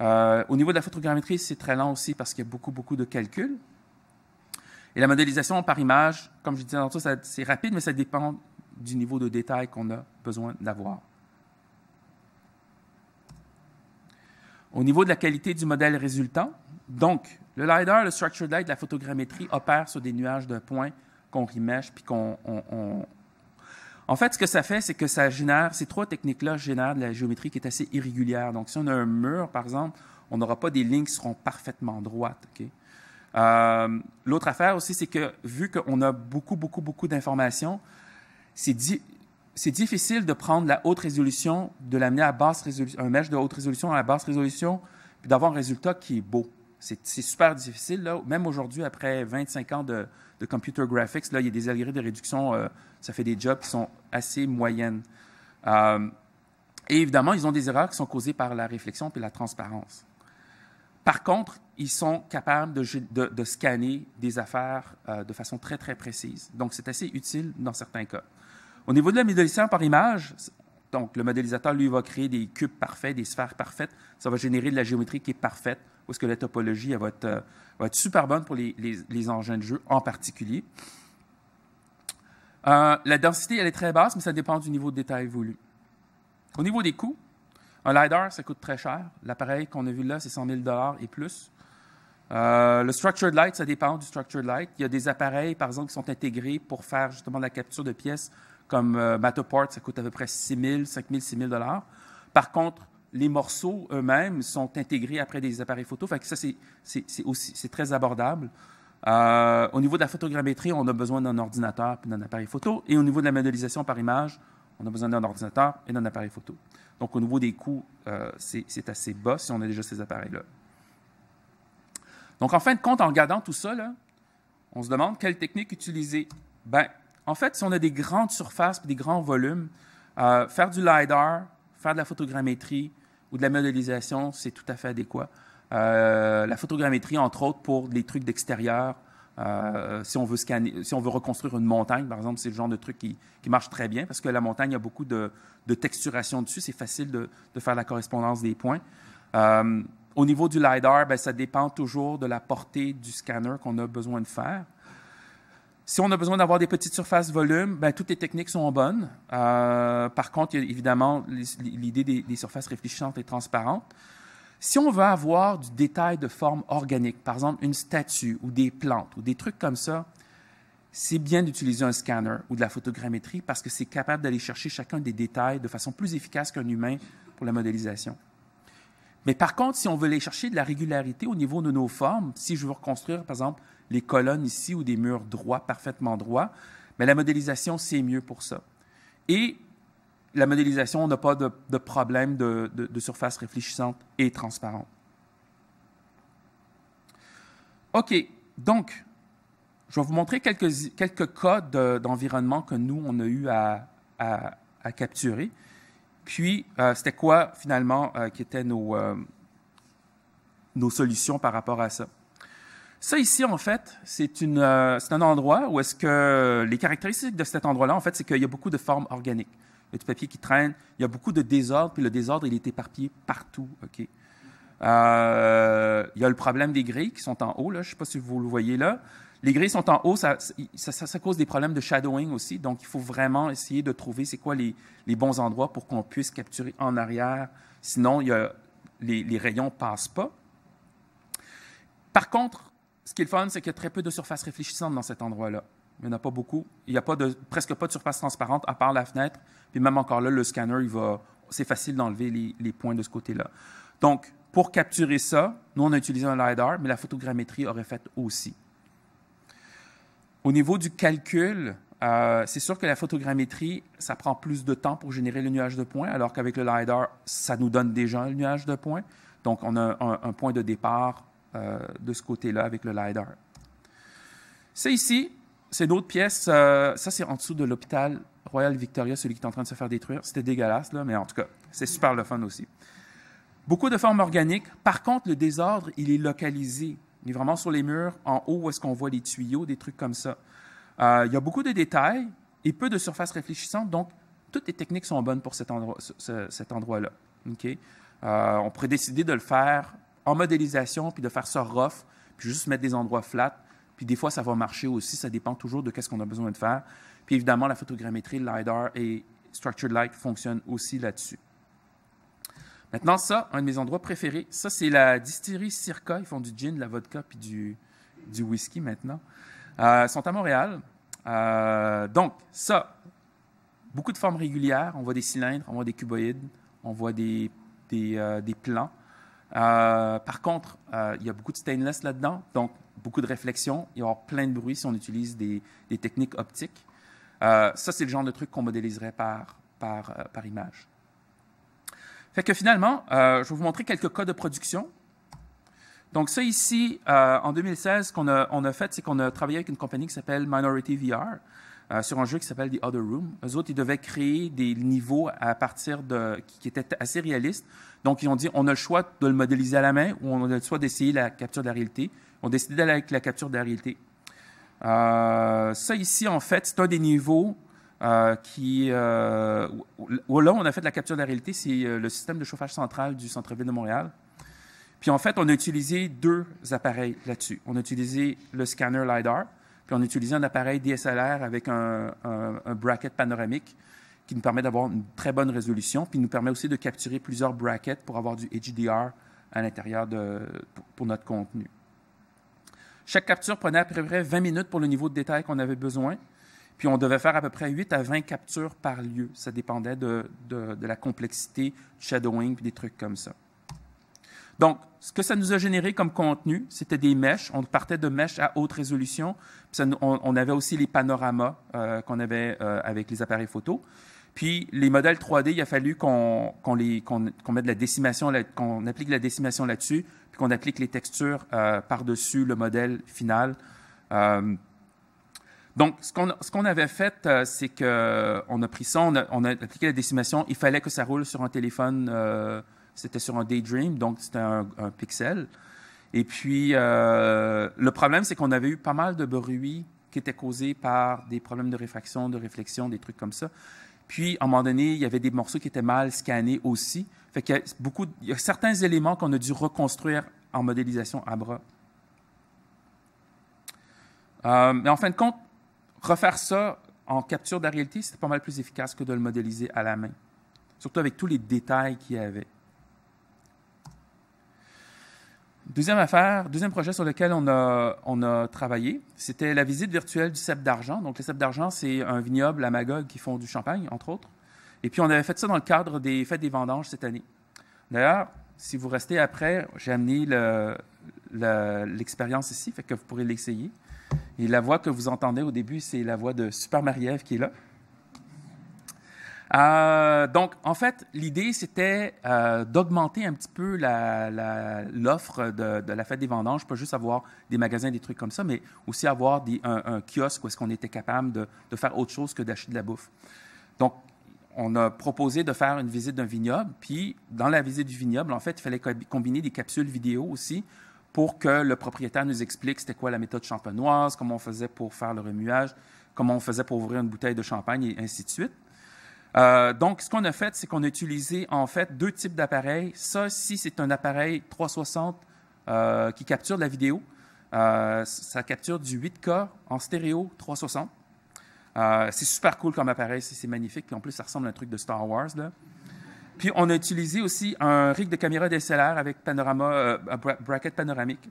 Euh, au niveau de la photogrammétrie, c'est très lent aussi parce qu'il y a beaucoup, beaucoup de calculs. Et la modélisation par image, comme je disais tantôt, c'est rapide, mais ça dépend du niveau de détail qu'on a besoin d'avoir. Au niveau de la qualité du modèle résultant, donc, le LiDAR, le Structured Light, la photogrammétrie opèrent sur des nuages de points qu'on remèche puis qu'on. En fait, ce que ça fait, c'est que ça génère, ces trois techniques-là génèrent de la géométrie qui est assez irrégulière. Donc, si on a un mur, par exemple, on n'aura pas des lignes qui seront parfaitement droites. Euh, l'autre affaire aussi, c'est que vu qu'on a beaucoup, beaucoup, beaucoup d'informations, c'est difficile de prendre la haute résolution, de l'amener à basse résolution, un mesh de haute résolution à la basse résolution, puis d'avoir un résultat qui est beau. C'est super difficile. Là. Même aujourd'hui, après 25 ans de, computer graphics, là, il y a des algorithmes de réduction, euh, ça fait des jobs qui sont assez moyennes. Euh, et évidemment, ils ont des erreurs qui sont causées par la réflexion et la transparence. Par contre, ils sont capables de, scanner des affaires euh, de façon très, très précise. Donc, c'est assez utile dans certains cas. Au niveau de la modélisation par image, donc le modélisateur, lui, va créer des cubes parfaits, des sphères parfaites. Ça va générer de la géométrie qui est parfaite où est-ce que la topologie elle va, être, euh, va, être, super bonne pour les, engins de jeu en particulier. Euh, la densité, elle est très basse, mais ça dépend du niveau de détail voulu. Au niveau des coûts, un LiDAR, ça coûte très cher. L'appareil qu'on a vu là, c'est 100 000 et plus. Euh, le Structured Light, ça dépend du Structured Light. Il y a des appareils, par exemple, qui sont intégrés pour faire justement la capture de pièces, comme Matterport, ça coûte à peu près 6 000, 5 000, 6 000 Par contre, les morceaux eux-mêmes sont intégrés après des appareils photo. Ça, c'est très abordable. Euh, au niveau de la photogrammétrie, on a besoin d'un ordinateur et d'un appareil photo. Et au niveau de la modélisation par image, on a besoin d'un ordinateur et d'un appareil photo. Donc, au niveau des coûts, euh, c'est assez bas si on a déjà ces appareils-là. Donc, en fin de compte, en regardant tout ça, on se demande quelle technique utiliser. Ben, en fait, si on a des grandes surfaces et des grands volumes, euh, faire du LiDAR, faire de la photogrammétrie ou de la modélisation, c'est tout à fait adéquat. Euh, la photogrammétrie, entre autres, pour les trucs d'extérieur, euh, si on veut scanner, si on veut reconstruire une montagne, par exemple, c'est le genre de truc qui, marche très bien parce que la montagne a beaucoup de, texturation dessus. C'est facile de, faire la correspondance des points. Euh, au niveau du LiDAR, ben, ça dépend toujours de la portée du scanner qu'on a besoin de faire. Si on a besoin d'avoir des petites surfaces volume, ben, toutes les techniques sont bonnes. Euh, par contre, évidemment l'idée des, surfaces réfléchissantes et transparentes. Si on veut avoir du détail de forme organique, par exemple une statue ou des plantes ou des trucs comme ça, c'est bien d'utiliser un scanner ou de la photogrammétrie parce que c'est capable d'aller chercher chacun des détails de façon plus efficace qu'un humain pour la modélisation. Mais par contre, si on veut aller chercher de la régularité au niveau de nos formes, si je veux reconstruire, par exemple, les colonnes ici ou des murs droits, parfaitement droits, mais la modélisation, c'est mieux pour ça. Et la modélisation, on n'a pas de, problème de, surface réfléchissante et transparente. OK, donc, je vais vous montrer quelques, quelques cas d'environnement que nous, on a eu à, capturer. Puis, euh, c'était quoi, finalement, euh, qui étaient nos, euh, nos solutions par rapport à ça? Ça ici, en fait, c'est euh, un endroit où est-ce que les caractéristiques de cet endroit-là, en fait, c'est qu'il y a beaucoup de formes organiques. Il y a du papier qui traîne, il y a beaucoup de désordre, puis le désordre, il est éparpillé partout. OK? Euh, il y a le problème des grilles qui sont en haut, là. je ne sais pas si vous le voyez là. Les grilles sont en haut, ça, cause des problèmes de shadowing aussi, donc il faut vraiment essayer de trouver c'est quoi les, bons endroits pour qu'on puisse capturer en arrière, sinon il y a, les, rayons ne passent pas. Par contre, ce qui est le fun, c'est qu'il y a très peu de surface réfléchissante dans cet endroit-là. Il n'y en a pas beaucoup. Il n'y a pas presque pas de surface transparente à part la fenêtre. Puis même encore là, le scanner, il va, c'est facile d'enlever les, points de ce côté-là. Donc, pour capturer ça, nous, on a utilisé un LiDAR, mais la photogrammétrie aurait fait aussi. Au niveau du calcul, euh, c'est sûr que la photogrammétrie, ça prend plus de temps pour générer le nuage de points, alors qu'avec le LiDAR, ça nous donne déjà un nuage de points. Donc, on a un, point de départ euh, de ce côté-là avec le LiDAR. C'est ici, c'est d'autres pièces. Euh, ça, c'est en dessous de l'hôpital Royal Victoria, celui qui est en train de se faire détruire. C'était dégueulasse, là, mais en tout cas, c'est super le fun aussi. Beaucoup de formes organiques. Par contre, le désordre, il est localisé. Il est vraiment sur les murs, en haut, où est-ce qu'on voit les tuyaux, des trucs comme ça. Euh, il y a beaucoup de détails et peu de surface réfléchissante, donc toutes les techniques sont bonnes pour cet endroit-là. On pourrait décider de le faire en modélisation, puis de faire ça rough, puis juste mettre des endroits flats. Puis des fois, ça va marcher aussi. Ça dépend toujours de ce qu'on a besoin de faire. Puis évidemment, la photogrammétrie, LiDAR et Structured Light fonctionnent aussi là-dessus. Maintenant, ça, un de mes endroits préférés, ça, c'est la distillerie Circa. Ils font du gin, de la vodka, puis du, whisky maintenant. Euh, ils sont à Montréal. Euh, donc, ça, beaucoup de formes régulières. On voit des cylindres, on voit des cuboïdes, on voit des, des, euh, des plans. Par contre, il y a beaucoup de stainless là-dedans, donc beaucoup de réflexion. Il y aura plein de bruit si on utilise des, techniques optiques. ça, c'est le genre de truc qu'on modéliserait par, par, par image. Fait finalement, euh, je vais vous montrer quelques cas de production. Donc ça ici, euh, en 2016, ce qu'on a, on a fait, c'est qu'on a travaillé avec une compagnie qui s'appelle Minority VR euh, sur un jeu qui s'appelle The Other Room. Eux autres, ils devaient créer des niveaux à partir de qui, étaient assez réalistes. Donc ils ont dit, on a le choix de le modéliser à la main ou on a le choix d'essayer la capture de la réalité. On a décidé d'aller avec la capture de la réalité. ça ici, en fait, c'est un des niveaux euh, qui, euh, là, on a fait de la capture de la réalité, c'est euh, le système de chauffage central du centre-ville de Montréal. Puis en fait, on a utilisé deux appareils là-dessus. On a utilisé le scanner LiDAR, puis on a utilisé un appareil DSLR avec un, bracket panoramique qui nous permet d'avoir une très bonne résolution, puis nous permet aussi de capturer plusieurs brackets pour avoir du HDR à l'intérieur de, pour notre contenu. Chaque capture prenait à peu près 20 minutes pour le niveau de détail qu'on avait besoin. Puis on devait faire à peu près 8 à 20 captures par lieu. Ça dépendait de, la complexité du shadowing puis des trucs comme ça. Donc, ce que ça nous a généré comme contenu, c'était des mèches. On partait de mèches à haute résolution. on, avait aussi les panoramas euh, qu'on avait euh, avec les appareils photo. Puis les modèles 3D, il a fallu qu'on mette la décimation, qu'on applique la décimation là-dessus, puis qu'on applique les textures euh, par-dessus le modèle final. Donc, ce qu'on avait fait, c'est qu'on a pris ça, on a, appliqué la décimation. Il fallait que ça roule sur un téléphone. Euh, c'était sur un Daydream, donc c'était un, pixel. Et puis, le problème, c'est qu'on avait eu pas mal de bruit qui était causé par des problèmes de réfraction, de réflexion, des trucs comme ça. Puis, à un moment donné, il y avait des morceaux qui étaient mal scannés aussi. Fait beaucoup, il y a certains éléments qu'on a dû reconstruire en modélisation à bras. mais en fin de compte, refaire ça en capture de la réalité, c'était pas mal plus efficace que de le modéliser à la main, surtout avec tous les détails qu'il y avait. Deuxième affaire, deuxième projet sur lequel on a, travaillé, c'était la visite virtuelle du cep d'argent. Donc, le cep d'argent, c'est un vignoble à Magog qui font du champagne, entre autres. Et puis, on avait fait ça dans le cadre des fêtes des vendanges cette année. D'ailleurs, si vous restez après, j'ai amené l'expérience ici, fait que vous pourrez l'essayer. Et la voix que vous entendez au début, c'est la voix de Super Marie-Ève qui est là. Euh, donc, en fait, l'idée, c'était euh, d'augmenter un petit peu l'offre de, la fête des vendanges, pas juste avoir des magasins, des trucs comme ça, mais aussi avoir un, kiosque où est-ce qu'on était capable de, de, faire autre chose que d'acheter de la bouffe. Donc, on a proposé de faire une visite d'un vignoble, puis dans la visite du vignoble, en fait, il fallait combiner des capsules vidéo aussi pour que le propriétaire nous explique c'était quoi la méthode champenoise, comment on faisait pour faire le remuage, comment on faisait pour ouvrir une bouteille de champagne et ainsi de suite. Euh, donc, ce qu'on a fait, c'est qu'on a utilisé en fait deux types d'appareils. Ça, si c'est un appareil 360 euh, qui capture de la vidéo. Euh, ça capture du 8K en stéréo 360. c'est super cool comme appareil, c'est magnifique. Puis en plus, ça ressemble à un truc de Star Wars. Puis on a utilisé aussi un rig de caméra DSLR avec panorama, bracket panoramique.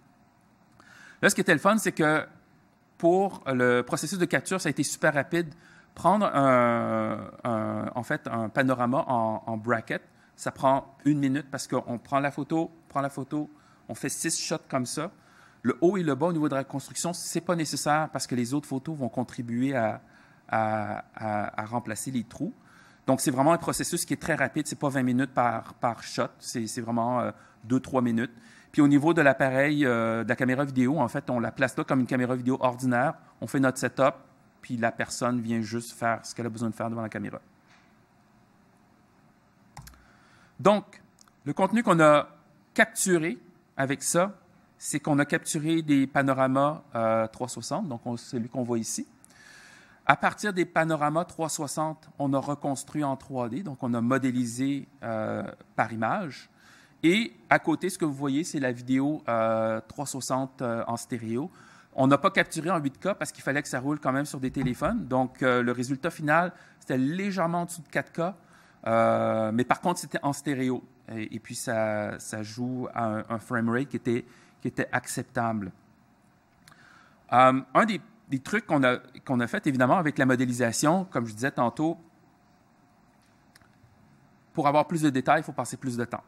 Là, ce qui était le fun, c'est que pour le processus de capture, ça a été super rapide prendre un, en fait un panorama en, bracket, ça prend une minute parce qu'on prend la photo, prend la photo, on fait six shots comme ça. Le haut et le bas au niveau de la construction, c'est pas nécessaire parce que les autres photos vont contribuer à, remplacer les trous. Donc, c'est vraiment un processus qui est très rapide. C'est pas 20 minutes par, shot. C'est vraiment euh, deux, 2-3 minutes. Puis au niveau de l'appareil, euh, de la caméra vidéo, en fait, on la place là comme une caméra vidéo ordinaire. On fait notre setup, puis la personne vient juste faire ce qu'elle a besoin de faire devant la caméra. Donc, le contenu qu'on a capturé avec ça, c'est qu'on a capturé des panoramas 360, euh, donc celui qu'on voit ici. À partir des panoramas 360, on a reconstruit en 3D, donc on a modélisé euh, par image. Et à côté, ce que vous voyez, c'est la vidéo 360 euh, en stéréo. On n'a pas capturé en 8K parce qu'il fallait que ça roule quand même sur des téléphones. Donc, euh, le résultat final, c'était légèrement en dessous de 4K. Euh, mais par contre, c'était en stéréo. Et, puis, ça, joue à un, framerate qui était, acceptable. Euh, un des, trucs qu'on a, qu'on a fait, évidemment, avec la modélisation, comme je disais tantôt, pour avoir plus de détails, il faut passer plus de temps.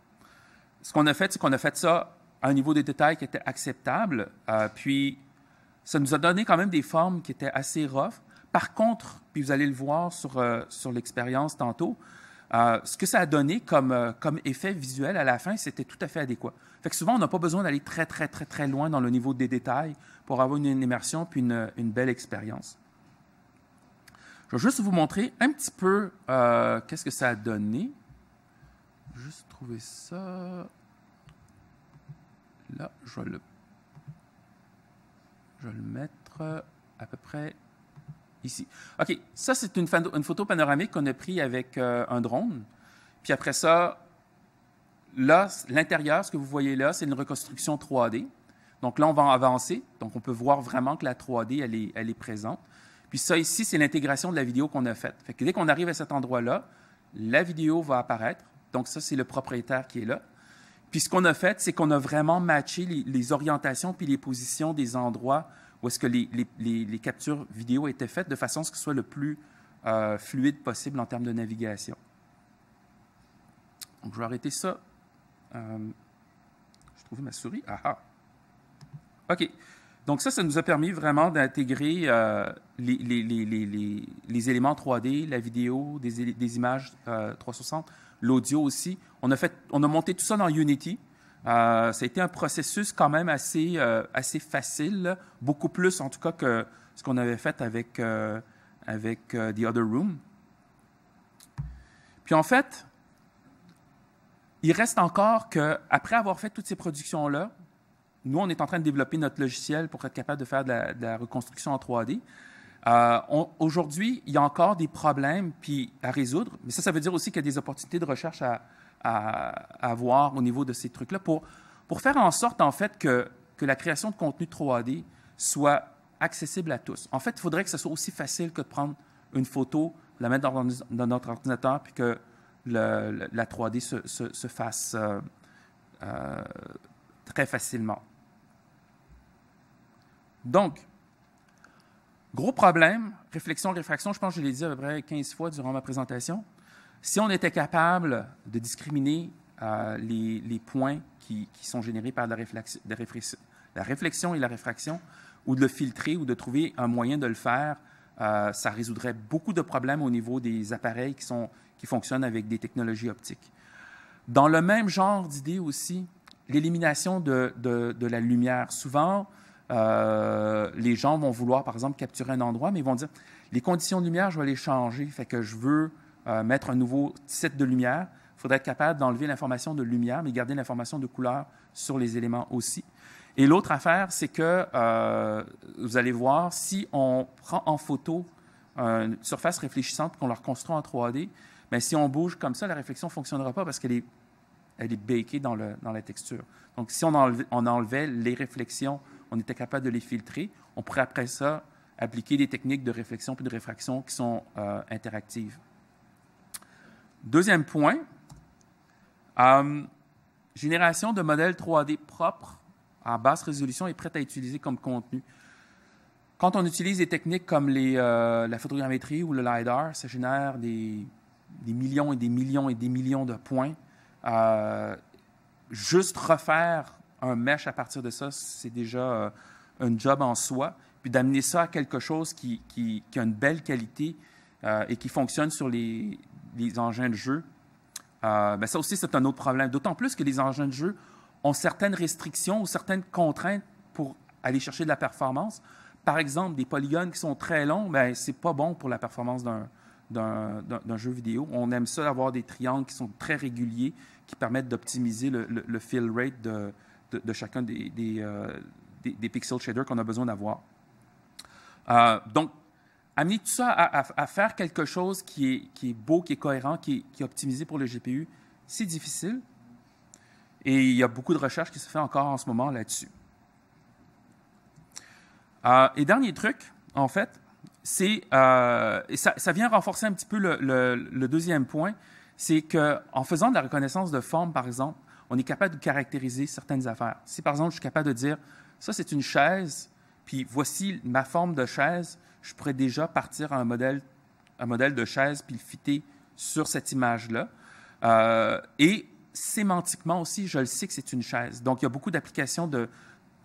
Ce qu'on a fait, c'est qu'on a fait ça à un niveau de détail qui était acceptable. puis, ça nous a donné quand même des formes qui étaient assez rough. Par contre, puis vous allez le voir sur, euh, sur l'expérience tantôt, euh, ce que ça a donné comme, euh, comme effet visuel à la fin, c'était tout à fait adéquat. Fait que souvent, on n'a pas besoin d'aller très, très, très, très loin dans le niveau des détails pour avoir une, immersion puis une, une, belle expérience. Je vais juste vous montrer un petit peu qu'est-ce que ça a donné. Juste trouver ça. Là, je vais le je vais le mettre à peu près ici. OK, ça, c'est une, photo panoramique qu'on a prise avec euh, un drone. Puis après ça, là, l'intérieur, ce que vous voyez là, c'est une reconstruction 3D. Donc là, on va avancer. Donc, on peut voir vraiment que la 3D, elle est, elle est présente. Puis ça, ici, c'est l'intégration de la vidéo qu'on a faite. Fait que dès qu'on arrive à cet endroit-là, la vidéo va apparaître. Donc ça, c'est le propriétaire qui est là. Puis ce qu'on a fait, c'est qu'on a vraiment matché les, orientations puis les positions des endroits où est-ce que les, captures vidéo étaient faites de façon à ce que ce soit le plus euh, fluide possible en termes de navigation. Donc, je vais arrêter ça. Euh, je trouve ma souris. Ah, ah OK. Donc ça, ça nous a permis vraiment d'intégrer euh, les, éléments 3D, la vidéo, des images 360 l'audio aussi. On a, fait, on a monté tout ça dans Unity. Euh, ça a été un processus quand même assez, euh, assez facile, beaucoup plus en tout cas que ce qu'on avait fait avec, euh, avec The Other Room. Puis en fait, il reste encore qu'après avoir fait toutes ces productions-là, nous, on est en train de développer notre logiciel pour être capable de faire de la reconstruction en 3D. Euh, aujourd'hui, il y a encore des problèmes puis à résoudre, mais ça, ça veut dire aussi qu'il y a des opportunités de recherche à, avoir au niveau de ces trucs-là pour, faire en sorte, en fait, que, la création de contenu 3D soit accessible à tous. En fait, il faudrait que ce soit aussi facile que de prendre une photo, la mettre dans, notre ordinateur, puis que la 3D se, se, fasse euh, euh, très facilement. Donc, Gros problème, réflexion, réfraction, je pense que je l'ai dit à peu près 15 fois durant ma présentation. Si on était capable de discriminer euh, les, points qui, sont générés par la réflexion, la et la réfraction, ou de le filtrer, ou de trouver un moyen de le faire, euh, ça résoudrait beaucoup de problèmes au niveau des appareils qui fonctionnent avec des technologies optiques. Dans le même genre d'idée aussi, l'élimination de, de, la lumière. Souvent, euh, les gens vont vouloir, par exemple, capturer un endroit, mais ils vont dire les conditions de lumière, je vais les changer. Fait que je veux euh, mettre un nouveau set de lumière. Il faudrait être capable d'enlever l'information de lumière, mais garder l'information de couleur sur les éléments aussi. Et l'autre affaire, c'est que euh, vous allez voir, si on prend en photo une surface réfléchissante qu'on leur construit en 3D, Mais si on bouge comme ça, la réflexion ne fonctionnera pas parce qu'elle est, elle dans, la texture. Donc, si on enlevait les réflexions, on était capable de les filtrer, on pourrait après ça appliquer des techniques de réflexion puis de réfraction qui sont euh, interactives. Deuxième point, euh, génération de modèles 3D propres en basse résolution est prête à utiliser comme contenu. Quand on utilise des techniques comme euh, la photogrammétrie ou le LiDAR, ça génère des, des, millions et des millions et des millions de points. Juste refaire un mesh à partir de ça, c'est déjà euh, un job en soi. Puis d'amener ça à quelque chose qui, a une belle qualité et qui fonctionne sur les, engins de jeu, ben ça aussi, c'est un autre problème. D'autant plus que les engins de jeu ont certaines restrictions ou certaines contraintes pour aller chercher de la performance. Par exemple, des polygones qui sont très longs, ben, ce n'est pas bon pour la performance d'un jeu vidéo. On aime ça avoir des triangles qui sont très réguliers, qui permettent d'optimiser le, le, fill rate de, de, chacun des, euh, des, des, pixel shaders qu'on a besoin d'avoir. Euh, donc, amener tout ça à, faire quelque chose qui est, beau, qui est cohérent, qui est, optimisé pour le GPU, c'est difficile. Et il y a beaucoup de recherches qui se font encore en ce moment là-dessus. Euh, et dernier truc, en fait, c'est, ça, vient renforcer un petit peu le, le, deuxième point, c'est qu'en faisant de la reconnaissance de forme, par exemple, on est capable de caractériser certaines affaires. Si, par exemple, je suis capable de dire, ça, c'est une chaise, puis voici ma forme de chaise, je pourrais déjà partir à un modèle, un modèle de chaise, puis le fitter sur cette image-là. Euh, et sémantiquement aussi, je le sais que c'est une chaise. Donc, il y a beaucoup d'applications de,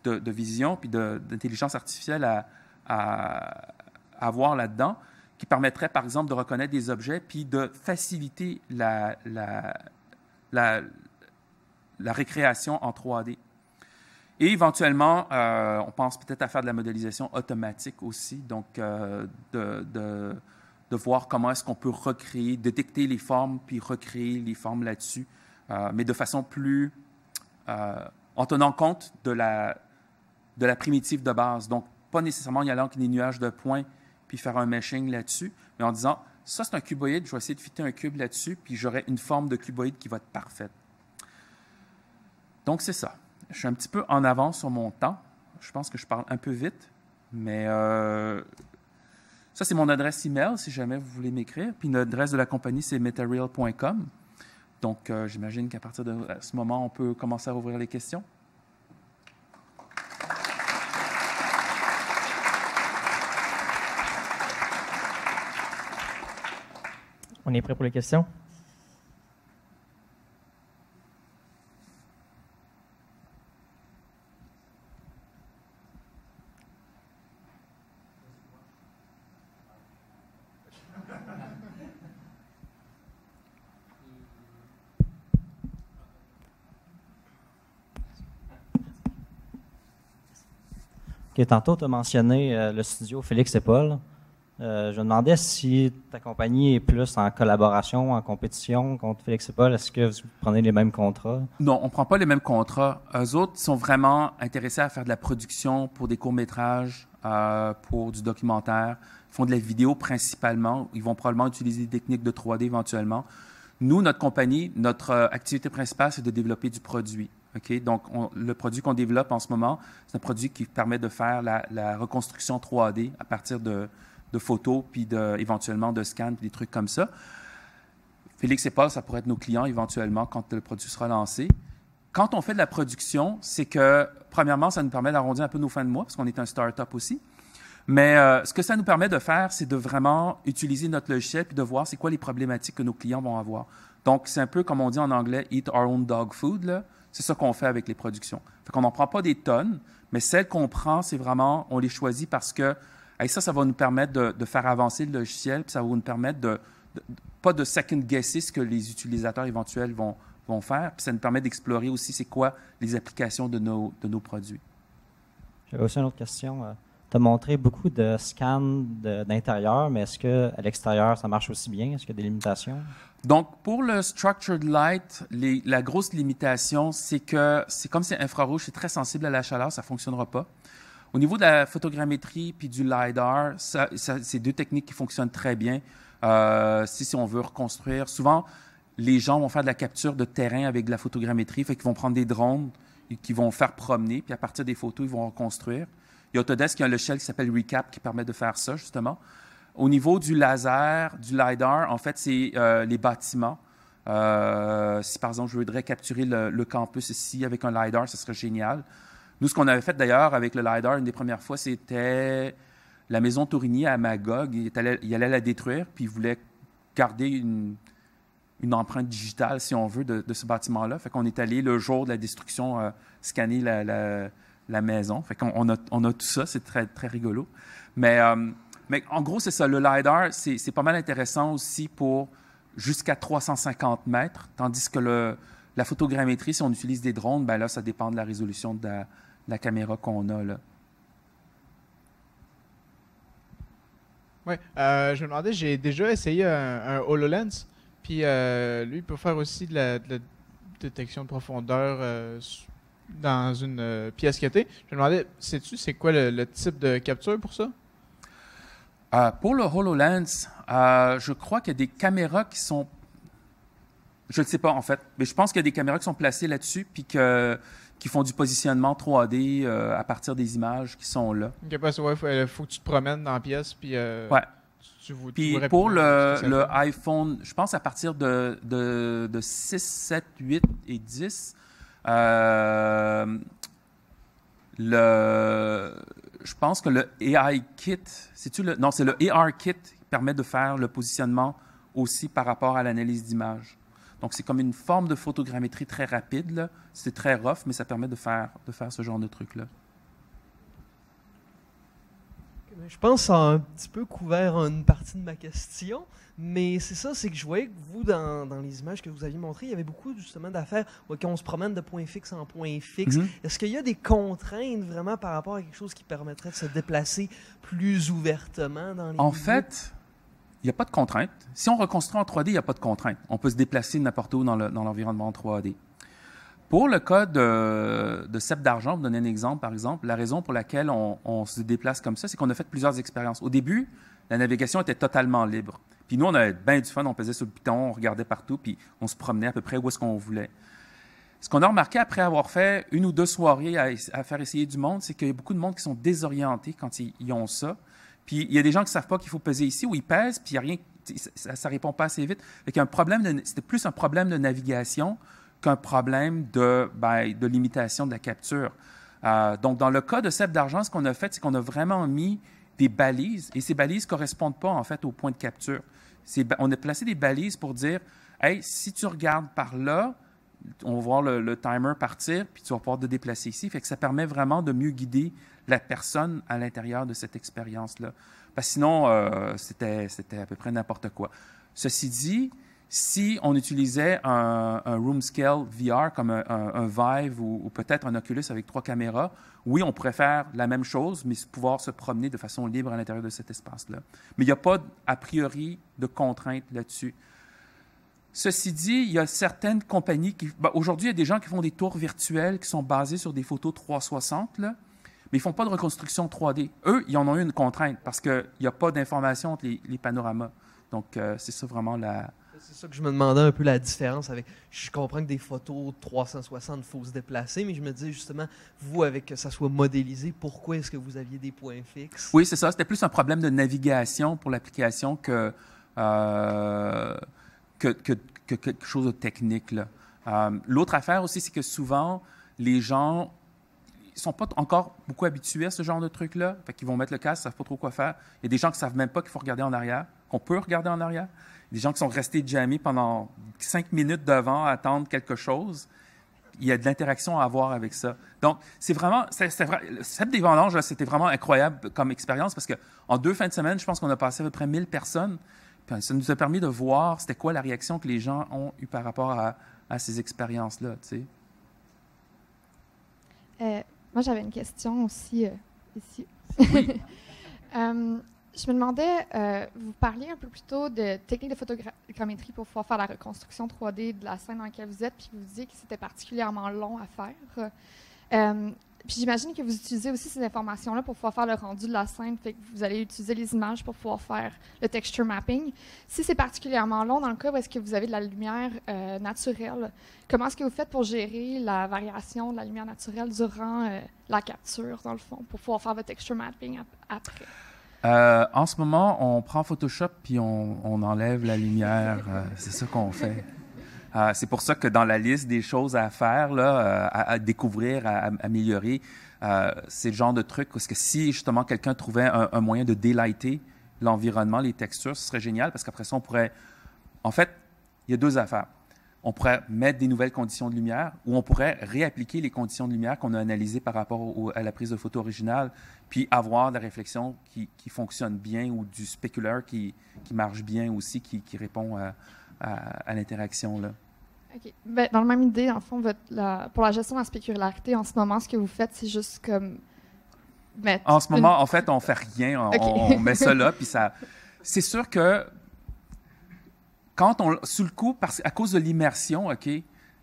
de, vision puis d'intelligence artificielle à, à, avoir là-dedans qui permettraient, par exemple, de reconnaître des objets puis de faciliter la, la, la, la récréation en 3D. Et éventuellement, euh, on pense peut-être à faire de la modélisation automatique aussi, donc euh, de, voir comment est-ce qu'on peut recréer, détecter les formes, puis recréer les formes là-dessus, euh, mais de façon plus... en tenant compte de la, de la primitive de base. Donc, pas nécessairement y aller avec des nuages de points puis faire un meshing là-dessus, mais en disant, ça c'est un cuboïde, je vais essayer de fitter un cube là-dessus, puis j'aurai une forme de cuboïde qui va être parfaite. Donc, c'est ça. Je suis un petit peu en avance sur mon temps. Je pense que je parle un peu vite, mais euh, ça, c'est mon adresse email si jamais vous voulez m'écrire. Puis l'adresse de la compagnie, c'est material.com. Donc, euh, j'imagine qu'à partir de ce moment, on peut commencer à ouvrir les questions. On est prêt pour les questions? Ok, tantôt, tu as mentionné euh, le studio Félix et Paul. Euh, je me demandais si ta compagnie est plus en collaboration, en compétition contre Félix et Paul. Est-ce que vous prenez les mêmes contrats? Non, on ne prend pas les mêmes contrats. Eux autres sont vraiment intéressés à faire de la production pour des courts-métrages, euh, pour du documentaire. Ils font de la vidéo principalement. Ils vont probablement utiliser des techniques de 3D éventuellement. Nous, notre compagnie, notre activité principale, c'est de développer du produit. OK? Donc, le produit qu'on développe en ce moment, c'est un produit qui permet de faire la, reconstruction 3D à partir de, photos, puis éventuellement de scans, puis des trucs comme ça. Félix et Paul, ça pourrait être nos clients éventuellement quand le produit sera lancé. Quand on fait de la production, c'est que, premièrement, ça nous permet d'arrondir un peu nos fins de mois, parce qu'on est un start-up aussi. Mais euh, ce que ça nous permet de faire, c'est de vraiment utiliser notre logiciel puis de voir c'est quoi les problématiques que nos clients vont avoir. Donc, c'est un peu comme on dit en anglais, eat our own dog food. C'est ça qu'on fait avec les productions. Fait qu'on n'en prend pas des tonnes, mais celles qu'on prend, c'est vraiment, on les choisit parce que ça, ça va nous permettre de, faire avancer le logiciel, puis ça va nous permettre de, pas de second guesser ce que les utilisateurs éventuels vont, vont faire, puis ça nous permet d'explorer aussi c'est quoi les applications de nos, de nos produits. J'avais aussi une autre question. Euh, tu as montré beaucoup de scans d'intérieur, mais est-ce qu'à l'extérieur, ça marche aussi bien? Est-ce qu'il y a des limitations? Donc, pour le structured light, la grosse limitation, c'est que c'est comme c'est infrarouge, c'est très sensible à la chaleur, ça ne fonctionnera pas. Au niveau de la photogrammétrie puis du LiDAR, c'est deux techniques qui fonctionnent très bien. Euh, si, on veut reconstruire, souvent, les gens vont faire de la capture de terrain avec de la photogrammétrie, fait qu'ils vont prendre des drones qui vont faire promener, puis à partir des photos, ils vont reconstruire. Il y a Autodesk qui a un logiciel qui s'appelle Recap qui permet de faire ça, justement. Au niveau du laser, du LiDAR, en fait, c'est euh, les bâtiments. Euh, si par exemple je voudrais capturer le, campus ici avec un LiDAR, ce serait génial. Nous, ce qu'on avait fait d'ailleurs avec le LiDAR une des premières fois, c'était la maison Tourigny à Magog. Il allait, la détruire, puis il voulait garder une, empreinte digitale, si on veut, de, ce bâtiment-là. Fait qu'on est allé le jour de la destruction euh, scanner la, maison. Fait qu'on on a, tout ça, c'est très, très rigolo. Mais, mais en gros, c'est ça. Le LiDAR, c'est pas mal intéressant aussi pour jusqu'à 350 mètres, tandis que la photogrammétrie, si on utilise des drones, ben là, ça dépend de la résolution de la, caméra qu'on a. Là. Oui, euh, je me demandais, j'ai déjà essayé un, HoloLens, puis euh, lui, il peut faire aussi de la, détection de profondeur euh, dans une pièce était. Je me demandais, sais-tu, c'est quoi le, type de capture pour ça? Pour le HoloLens, euh, je crois qu'il y a des caméras qui sont. Je ne sais pas, en fait, mais je pense qu'il y a des caméras qui sont placées là-dessus, puis qui font du positionnement 3D euh, à partir des images qui sont là. Il faut, que tu te promènes dans la pièce, puis. Euh, ouais. puis pour le, iPhone, je pense à partir de, de, 6, 7, 8 et 10, le, je pense que le AI Kit, c'est-tu le. Non, c'est le AR Kit qui permet de faire le positionnement aussi par rapport à l'analyse d'image. Donc, c'est comme une forme de photogrammétrie très rapide. C'est très rough, mais ça permet de faire, de faire ce genre de truc-là. Je pense que ça a un petit peu couvert une partie de ma question. Mais c'est ça, c'est que je voyais que vous, dans, dans, les images que vous aviez montrées, il y avait beaucoup justement d'affaires où on se promène de point fixe en point fixe. Mhm. Est-ce qu'il y a des contraintes vraiment par rapport à quelque chose qui permettrait de se déplacer plus ouvertement dans les En fait, il n'y a pas de contraintes. Si on reconstruit en 3D, il n'y a pas de contraintes. On peut se déplacer n'importe où dans l'environnement en 3D. Pour le cas de, de d'argent, pour donner un exemple, par exemple, la raison pour laquelle on, se déplace comme ça, c'est qu'on a fait plusieurs expériences. Au début, la navigation était totalement libre. Puis nous, on avait bien du fun, on pesait sur le piton, on regardait partout, puis on se promenait à peu près où est-ce qu'on voulait. Ce qu'on a remarqué après avoir fait une ou deux soirées à, faire essayer du monde, c'est qu'il y a beaucoup de monde qui sont désorientés quand ils, ont ça. Puis il y a des gens qui ne savent pas qu'il faut peser ici, ou ils pèsent, puis il y a rien, ça ne répond pas assez vite. C'était plus un problème de navigation qu'un problème de, ben, de limitation de la capture. Euh, donc, dans le cas de Cep d'argent, ce qu'on a fait, c'est qu'on a vraiment mis des balises, et ces balises ne correspondent pas, en fait, au point de capture on a placé des balises pour dire, hey, si tu regardes par là, on va voir le, timer partir, puis tu vas pouvoir te déplacer ici. Fait que ça permet vraiment de mieux guider la personne à l'intérieur de cette expérience-là. Parce que sinon, euh, c'était à peu près n'importe quoi. Ceci dit, si on utilisait un, room scale VR comme un, Vive ou, peut-être un Oculus avec trois caméras, oui, on pourrait faire la même chose, mais pouvoir se promener de façon libre à l'intérieur de cet espace-là. Mais il n'y a pas, a priori, de contraintes là-dessus. Ceci dit, il y a certaines compagnies qui. Ben, aujourd'hui, il y a des gens qui font des tours virtuels qui sont basés sur des photos 360, là, mais ils ne font pas de reconstruction 3D. Eux, ils en ont eu une contrainte parce qu'il n'y a pas d'information entre les, panoramas. Donc, euh, c'est ça vraiment la, c'est ça que je me demandais un peu la différence avec. Je comprends que des photos 360, il faut se déplacer, mais je me disais justement, vous, avec que ça soit modélisé, pourquoi est-ce que vous aviez des points fixes? Oui, c'est ça. C'était plus un problème de navigation pour l'application que, euh, que, que, quelque chose de technique. Euh, l'autre affaire aussi, c'est que souvent, les gens ils sont pas encore beaucoup habitués à ce genre de truc-là. Fait qu'ils vont mettre le casque, ils savent pas trop quoi faire. Il y a des gens qui savent même pas qu'il faut regarder en arrière, qu'on peut regarder en arrière des gens qui sont restés jammés pendant cinq minutes devant à attendre quelque chose. Il y a de l'interaction à avoir avec ça. Donc, c'est vraiment, vrai, le des vendanges, c'était vraiment incroyable comme expérience parce qu'en deux fins de semaine, je pense qu'on a passé à peu près 1000 personnes. Puis ça nous a permis de voir c'était quoi la réaction que les gens ont eue par rapport à, ces expériences-là. Tu sais. Euh, moi, j'avais une question aussi euh, ici. Euh, je me demandais, euh, vous parliez un peu plus tôt de techniques de photogrammétrie pour pouvoir faire la reconstruction 3D de la scène dans laquelle vous êtes, puis vous disiez que c'était particulièrement long à faire. Euh, puis j'imagine que vous utilisez aussi ces informations-là pour pouvoir faire le rendu de la scène. Fait que vous allez utiliser les images pour pouvoir faire le texture mapping. Si c'est particulièrement long, dans le cas où est-ce que vous avez de la lumière euh, naturelle, comment est-ce que vous faites pour gérer la variation de la lumière naturelle durant la capture, dans le fond, pour pouvoir faire votre texture mapping après? Euh, en ce moment, on prend Photoshop puis on, enlève la lumière. c'est ça qu'on fait. Euh, c'est pour ça que dans la liste des choses à faire, là, euh, à, découvrir, à, améliorer, euh, c'est le genre de truc parce que si justement quelqu'un trouvait un, moyen de délighter l'environnement, les textures, ce serait génial parce qu'après ça, on pourrait. En fait, il y a deux affaires. On pourrait mettre des nouvelles conditions de lumière ou on pourrait réappliquer les conditions de lumière qu'on a analysées par rapport à la prise de photo originale, puis avoir de la réflexion qui, qui fonctionne bien ou du specular qui, qui marche bien aussi, qui, qui répond à, à, l'interaction. Là. Ben, dans la même idée, en fond, votre, pour la gestion de la spécularité, en ce moment, ce que vous faites, c'est juste comme mettre. En ce moment, en fait, on fait rien. On, met ça là, puis ça. C'est sûr que quand on. Sous le coup, parce, à cause de l'immersion, OK,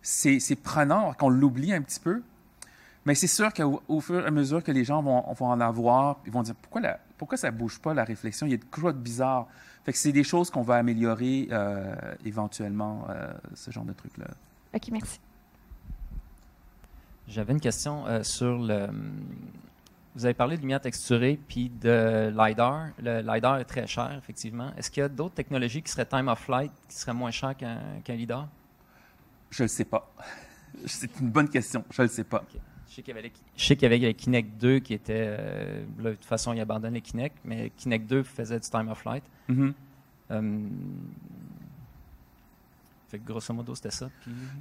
c'est prenant, qu'on l'oublie un petit peu. Mais c'est sûr qu'au fur et à mesure que les gens vont, vont en avoir, ils vont dire pourquoi, la, pourquoi ça ne bouge pas la réflexion? Il y a de quoi de bizarre. Fait que c'est des choses qu'on va améliorer euh, éventuellement, euh, ce genre de trucs-là. OK, merci. J'avais une question euh, sur le. Vous avez parlé de lumière texturée puis de LiDAR. Le LiDAR est très cher, effectivement. Est-ce qu'il y a d'autres technologies qui seraient time of flight qui seraient moins chères qu'un LiDAR? Je ne le sais pas. C'est une bonne question. Je ne le sais pas. Je sais qu'il y avait les, Kinect 2 qui étaient. Euh, de toute façon, ils abandonnent les Kinect, mais Kinect 2 faisait du time of flight. Mm-hmm. Euh, fait que grosso modo, c'était ça.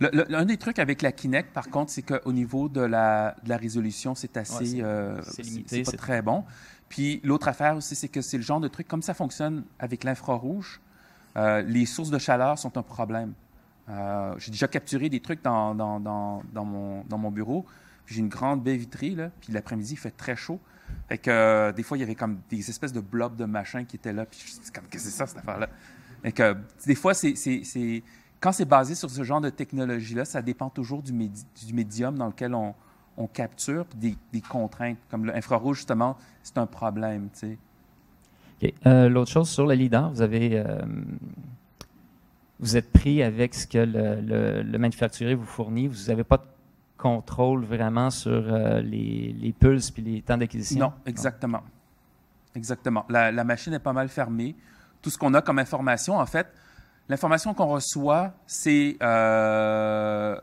un des trucs avec la Kinect, par contre, c'est qu'au niveau de la, de la, résolution, c'est assez. Euh, c'est limité. C'est très bon. Puis l'autre affaire aussi, c'est que c'est le genre de truc, comme ça fonctionne avec l'infrarouge, les sources de chaleur sont un problème. J'ai déjà capturé des trucs dans, dans, dans, dans mon, mon, bureau j'ai une grande baie vitrée, là, puis l'après-midi, il fait très chaud. Fait que euh, des fois, il y avait comme des espèces de blobs de machin qui étaient là, puis je me suis comme, qu'est-ce que c'est ça, cette affaire-là? Fait que des fois, c'est, quand c'est basé sur ce genre de technologie-là, ça dépend toujours du, du médium dans lequel on, on capture, puis des, contraintes. Comme l'infrarouge, justement, c'est un problème, tu sais. Euh, l'autre chose sur le LIDAR, vous avez... Euh, vous êtes pris avec ce que le, le, le manufacturier vous fournit. Vous n'avez pas de contrôle vraiment sur euh, les, les, pulses puis les temps d'acquisition? Non, exactement. Exactement. La, la, machine est pas mal fermée. Tout ce qu'on a comme information, en fait, l'information qu'on reçoit, c'est euh,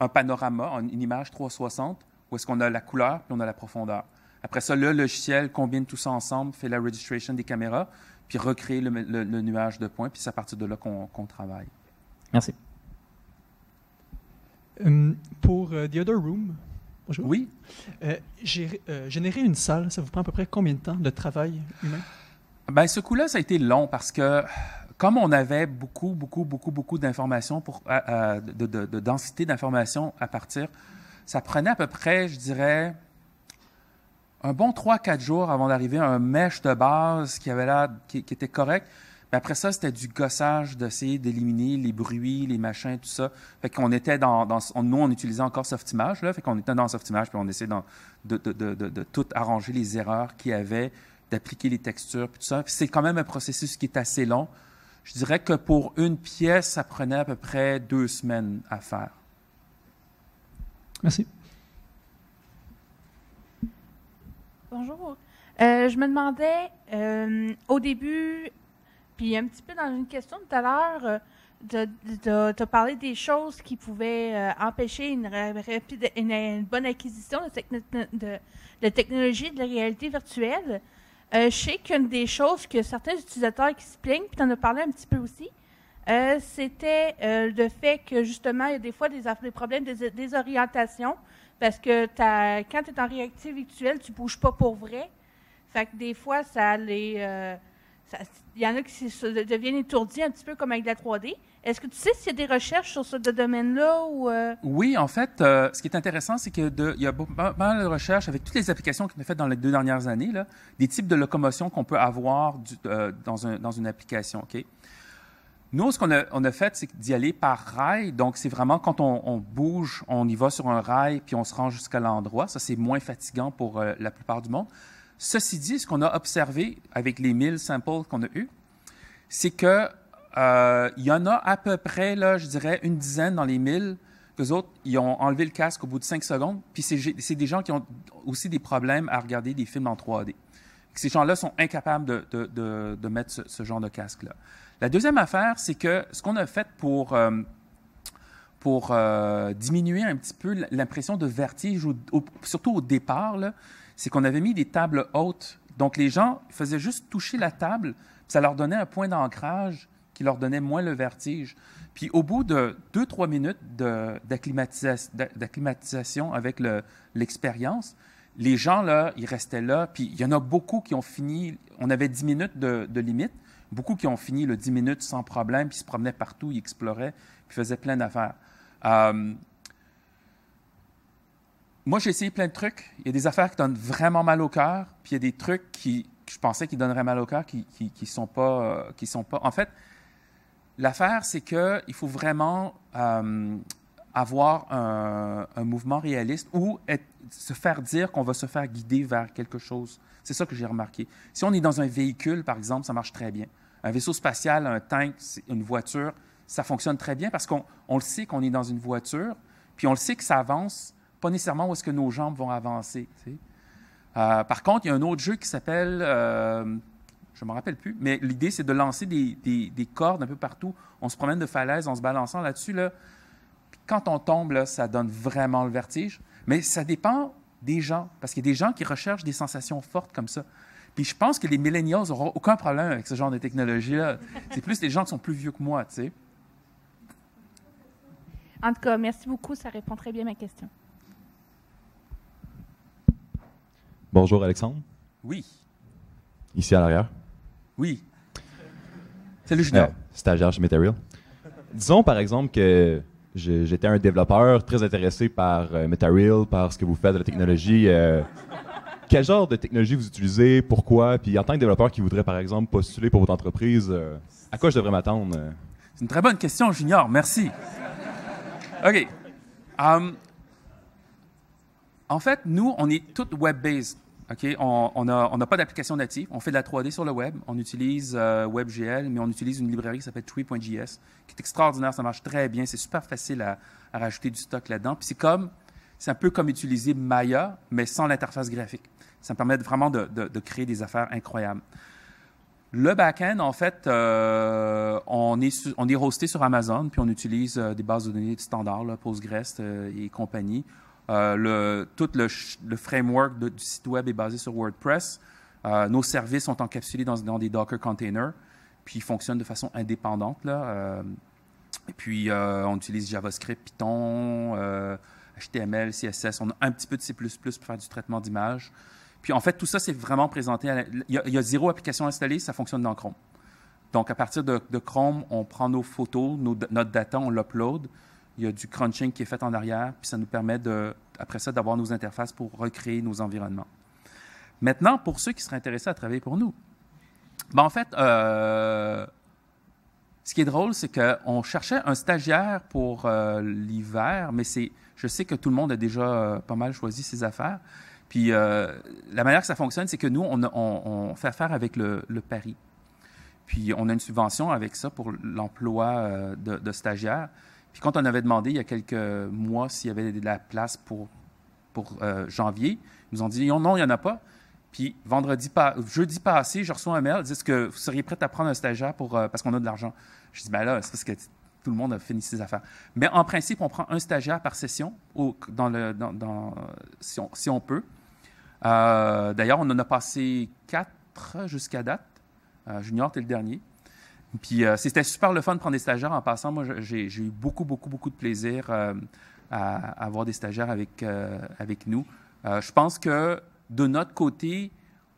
un panorama, une image 360, où est-ce qu'on a la couleur puis on a la profondeur. Après ça, le logiciel combine tout ça ensemble, fait la registration des caméras, puis recrée le, le, nuage de points, puis c'est à partir de là qu'on travaille. Merci. Euh, pour euh, The Other Room, bonjour. Oui. Euh, j'ai généré une salle, ça vous prend à peu près combien de temps de travail humain? Ben, ce coup-là, ça a été long parce que comme on avait beaucoup, beaucoup, beaucoup, beaucoup d'informations, pour, de, de, densité d'informations à partir, ça prenait à peu près, je dirais, un bon 3-4 jours avant d'arriver à un mesh de base qui avait là, qui, était correct après ça, c'était du gossage d'essayer d'éliminer les bruits, les machins, tout ça. Fait qu'on était dans, nous, on utilisait encore Softimage, là. Fait qu'on était dans Softimage, puis on essayait de, de, tout arranger les erreurs qu'il y avait, d'appliquer les textures, puis tout ça. c'est quand même un processus qui est assez long. Je dirais que pour une pièce, ça prenait à peu près deux semaines à faire. Merci. Bonjour. Euh, je me demandais, euh, au début, puis un petit peu dans une question tout à l'heure, tu as parlé des choses qui pouvaient euh, empêcher une, rapide, une, bonne acquisition de, de, technologie de la réalité virtuelle. Euh, je sais qu'une des choses que certains utilisateurs qui se plaignent, puis tu en as parlé un petit peu aussi, euh, c'était le fait que justement, il y a des fois des, problèmes de désorientation parce que quand tu es en réalité virtuelle, tu ne bouges pas pour vrai. Fait que des fois, ça les il y en a qui deviennent étourdis un petit peu comme avec la 3D. Est-ce que tu sais s'il y a des recherches sur ce domaine-là? Ou euh? Oui, en fait, euh, ce qui est intéressant, c'est qu'il y a pas mal de recherches avec toutes les applications qu'on a faites dans les deux dernières années, des types de locomotion qu'on peut avoir euh, dans, un, dans, une application. Nous, ce qu'on a, fait, c'est d'y aller par rail. Donc, c'est vraiment quand on, on bouge, on y va sur un rail, puis on se rend jusqu'à l'endroit. Ça, c'est moins fatigant pour la plupart du monde. Ceci dit, ce qu'on a observé avec les 1000 samples qu'on a eus, c'est que euh, il y en a à peu près, je dirais, une dizaine dans les 1000 qu'eux autres, ils ont enlevé le casque au bout de 5 secondes. Puis c'est des gens qui ont aussi des problèmes à regarder des films en 3D. Ces gens-là sont incapables de, mettre ce, genre de casque-là. La deuxième affaire, c'est que ce qu'on a fait pour, euh, euh, diminuer un petit peu l'impression de vertige, surtout au départ, c'est qu'on avait mis des tables hautes. Donc les gens faisaient juste toucher la table, puis ça leur donnait un point d'ancrage qui leur donnait moins le vertige. Puis au bout de deux, trois minutes d'acclimatisation avec le- l'expérience, les gens, là, ils restaient là. Puis il y en a beaucoup qui ont fini, on avait 10 minutes de, limite, beaucoup qui ont fini le 10 minutes sans problème, puis se promenaient partout, ils exploraient, puis faisaient plein d'affaires. Euh, moi, j'ai essayé plein de trucs. Il y a des affaires qui donnent vraiment mal au cœur, puis il y a des trucs qui, que je pensais qui donneraient mal au cœur, qui qui, qui sont pas, euh, sont pas. En fait, l'affaire, c'est que il faut vraiment euh, avoir un, un mouvement réaliste ou se faire dire qu'on va se faire guider vers quelque chose. C'est ça que j'ai remarqué. Si on est dans un véhicule, par exemple, ça marche très bien. Un vaisseau spatial, un tank, une voiture, ça fonctionne très bien parce qu'on on le sait qu'on est dans une voiture, puis on le sait que ça avance, pas nécessairement où est-ce que nos jambes vont avancer. Euh, par contre, il y a un autre jeu qui s'appelle, euh, je ne me rappelle plus, mais l'idée, c'est de lancer des, des- des cordes un peu partout. On se promène de falaise en se balançant là-dessus. Là. Quand on tombe, là, ça donne vraiment le vertige. Mais ça dépend des gens, parce qu'il y a des gens qui recherchent des sensations fortes comme ça. Puis je pense que les millennials n'auront aucun problème avec ce genre de technologie-là. C'est plus les gens qui sont plus vieux que moi, tu sais. En tout cas, merci beaucoup. Ça répond très bien à ma question. Bonjour Alexandre, Oui, ici à l'arrière. oui. Salut, Junior. Euh, stagiaire chez Material. Disons par exemple que j'étais un développeur très intéressé par euh, Material, par ce que vous faites de la technologie. euh, quel genre de technologie vous utilisez, pourquoi, puis en tant que développeur qui voudrait par exemple postuler pour votre entreprise, euh, à quoi je devrais m'attendre euh? C'est une très bonne question, Junior. Merci. OK. Um, en fait, nous, on est tout web-based. On n'a pas d'application native. On fait de la 3D sur le web. On utilise euh, WebGL, mais on utilise une librairie qui s'appelle Tree.js, qui est extraordinaire. Ça marche très bien. C'est super facile à, rajouter du stock là-dedans. Puis c'est comme, c'est un peu comme utiliser Maya, mais sans l'interface graphique. Ça me permet vraiment de, créer des affaires incroyables. Le back-end, en fait, euh, on, est hosté sur Amazon, puis on utilise euh, des bases de données standards, Postgres et compagnie. Euh, tout le, framework du site web est basé sur WordPress. Euh, nos services sont encapsulés dans, des Docker containers, puis ils fonctionnent de façon indépendante. Euh, et puis, on utilise JavaScript, Python, HTML, CSS. On a un petit peu de C++ pour faire du traitement d'image. Puis en fait, tout ça, c'est vraiment présenté. il, y a, zéro application installée, ça fonctionne dans Chrome. Donc, à partir de, Chrome, on prend nos photos, notre data, on l'upload. Il y a du crunching qui est fait en arrière, puis ça nous permet, de, après ça, d'avoir nos interfaces pour recréer nos environnements. Maintenant, pour ceux qui seraient intéressés à travailler pour nous, ben, en fait, euh, ce qui est drôle, c'est qu'on cherchait un stagiaire pour euh, l'hiver, mais c'est, je sais que tout le monde a déjà euh, pas mal choisi ses affaires. Puis la manière que ça fonctionne, c'est que nous, on, fait affaire avec le, le Paris. Puis on a une subvention avec ça pour l'emploi de stagiaires. Puis quand on avait demandé il y a quelques mois s'il y avait de la place pour, pour euh, janvier, ils nous ont dit non, il n'y en a pas. Puis vendredi, pas, jeudi passé, je reçois un mail, ils disent que vous seriez prêt à prendre un stagiaire pour, euh, parce qu'on a de l'argent. Je dis, ben là, c'est parce que tout le monde a fini ses affaires. Mais en principe, on prend un stagiaire par session si, on, peut. Euh, D'ailleurs, on en a passé quatre jusqu'à date. Junior, tu le dernier. Puis euh, c'était super le fun de prendre des stagiaires. En passant, moi, j'ai eu beaucoup, beaucoup, beaucoup de plaisir euh, à, à avoir des stagiaires avec, euh, avec nous. Je pense que de notre côté,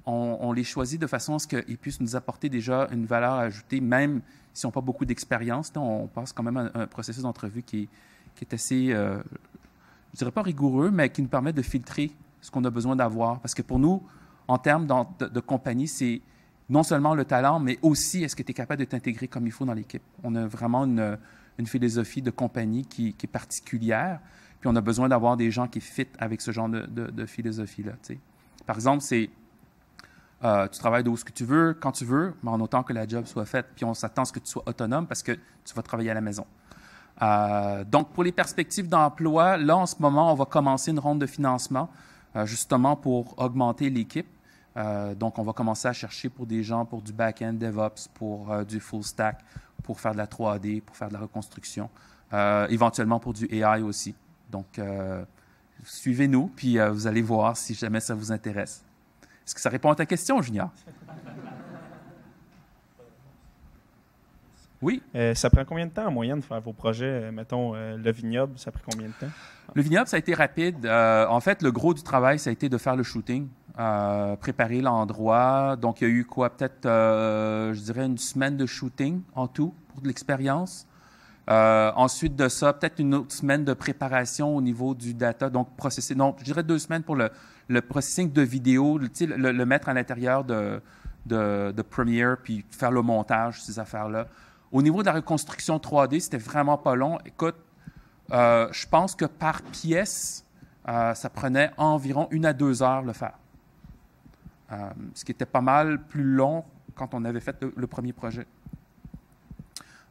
on, les choisit de façon à ce qu'ils puissent nous apporter déjà une valeur ajoutée, même s'ils n'ont pas beaucoup d'expérience. On passe quand même à un processus d'entrevue qui est, assez, je dirais pas rigoureux, mais qui nous permet de filtrer ce qu'on a besoin d'avoir. Parce que pour nous, en termes de compagnie, c'est non seulement le talent, mais aussi est-ce que tu es capable de t'intégrer comme il faut dans l'équipe. On a vraiment une, philosophie de compagnie qui, est particulière, puis on a besoin d'avoir des gens qui fit avec ce genre de, de, philosophie-là. Par exemple, c'est euh, tu travailles d'où ce que tu veux, quand tu veux, mais en autant que la job soit faite. Puis on s'attend à ce que tu sois autonome parce que tu vas travailler à la maison. Euh, donc, pour les perspectives d'emploi, là, en ce moment, on va commencer une ronde de financement euh, justement pour augmenter l'équipe. Euh, donc, on va commencer à chercher pour des gens pour du back-end DevOps, pour euh, du full stack, pour faire de la 3D, pour faire de la reconstruction, euh, éventuellement pour du AI aussi. Donc, suivez-nous, puis vous allez voir si jamais ça vous intéresse. Est-ce que ça répond à ta question, Junior? Oui. Euh, ça prend combien de temps en moyenne de faire vos projets? Euh, mettons, euh, le vignoble, ça prend combien de temps? Le vignoble, ça a été rapide. Euh, en fait, le gros du travail, ça a été de faire le shooting, préparer l'endroit. Donc, il y a eu quoi? Peut-être, je dirais, une semaine de shooting en tout pour de l'expérience. Ensuite de ça, peut-être une autre semaine de préparation au niveau du data, donc processer. Non, je dirais deux semaines pour le, le processing de vidéo, le mettre à l'intérieur de, de, de Premiere, puis faire le montage, ces affaires-là. Au niveau de la reconstruction 3D, c'était vraiment pas long. Écoute, euh, je pense que par pièce, euh, ça prenait environ une à deux heures le faire. Euh, ce qui était pas mal plus long quand on avait fait le, premier projet.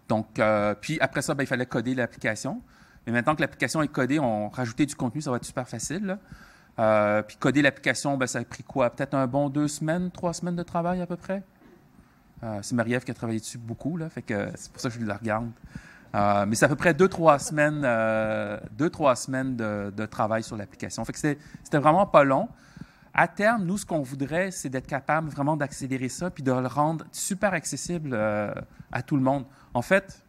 Donc, puis après ça, ben, il fallait coder l'application. Mais maintenant que l'application est codée, on rajoutait du contenu, ça va être super facile. puis coder l'application, ben, ça a pris quoi? Peut-être un bon deux semaines, trois semaines de travail à peu près? Euh, c'est Marie-Ève qui a travaillé dessus beaucoup, fait que c'est pour ça que je la regarde. Euh, mais c'est à peu près deux, trois semaines, euh, deux, trois semaines de, travail sur l'application. Fait que c'était, vraiment pas long. À terme, nous, ce qu'on voudrait, c'est d'être capable vraiment d'accélérer ça puis de le rendre super accessible euh, à tout le monde. En fait,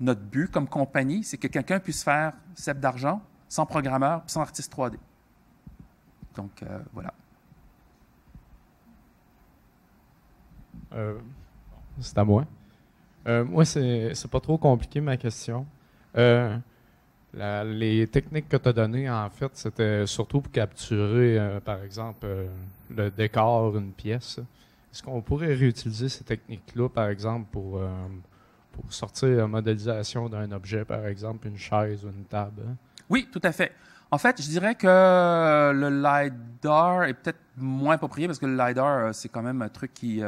notre but comme compagnie, c'est que quelqu'un puisse faire CEP d'argent sans programmeur sans artiste 3D. Donc, euh, voilà. Euh, c'est à moi. Euh, moi, c'est pas trop compliqué ma question. Euh, les techniques que tu as données, en fait, c'était surtout pour capturer, par exemple, le décor d'une pièce. Est-ce qu'on pourrait réutiliser ces techniques-là, par exemple, pour, pour sortir la modélisation d'un objet, par exemple, une chaise ou une table? Oui, tout à fait. En fait, je dirais que le LiDAR est peut-être moins approprié parce que le LiDAR, c'est quand même un truc qui,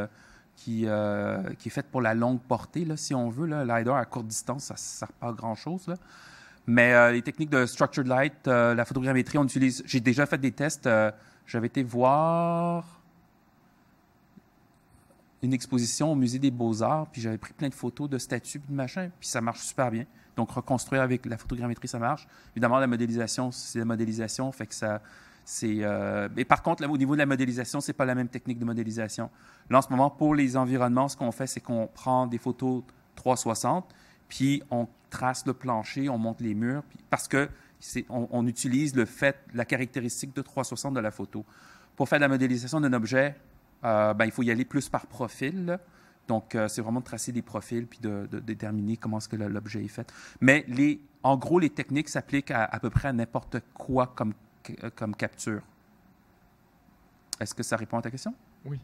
qui, euh, qui est fait pour la longue portée, là, si on veut. Là. LiDAR à courte distance, ça ne sert pas à grand-chose. Mais euh, les techniques de structured light, euh, la photogrammétrie, on utilise. J'ai déjà fait des tests. J'avais été voir une exposition au musée des Beaux-Arts, puis j'avais pris plein de photos de statues puis de machins, puis ça marche super bien. Donc reconstruire avec la photogrammétrie, ça marche. Évidemment, la modélisation, c'est la modélisation, fait que ça, euh, par contre, au niveau de la modélisation, c'est pas la même technique de modélisation. Là, en ce moment, pour les environnements, ce qu'on fait, c'est qu'on prend des photos 360, puis on trace le plancher, on monte les murs, puis- parce c'est, on, utilise le fait, la caractéristique de 360 de la photo. Pour faire la modélisation d'un objet, euh, ben, il faut y aller plus par profil. Donc, euh, c'est vraiment de tracer des profils puis de, déterminer comment est-ce que l'objet est fait. Mais les, en gros, les techniques s'appliquent à, à peu près à n'importe quoi comme, comme capture. Est-ce que ça répond à ta question? Oui.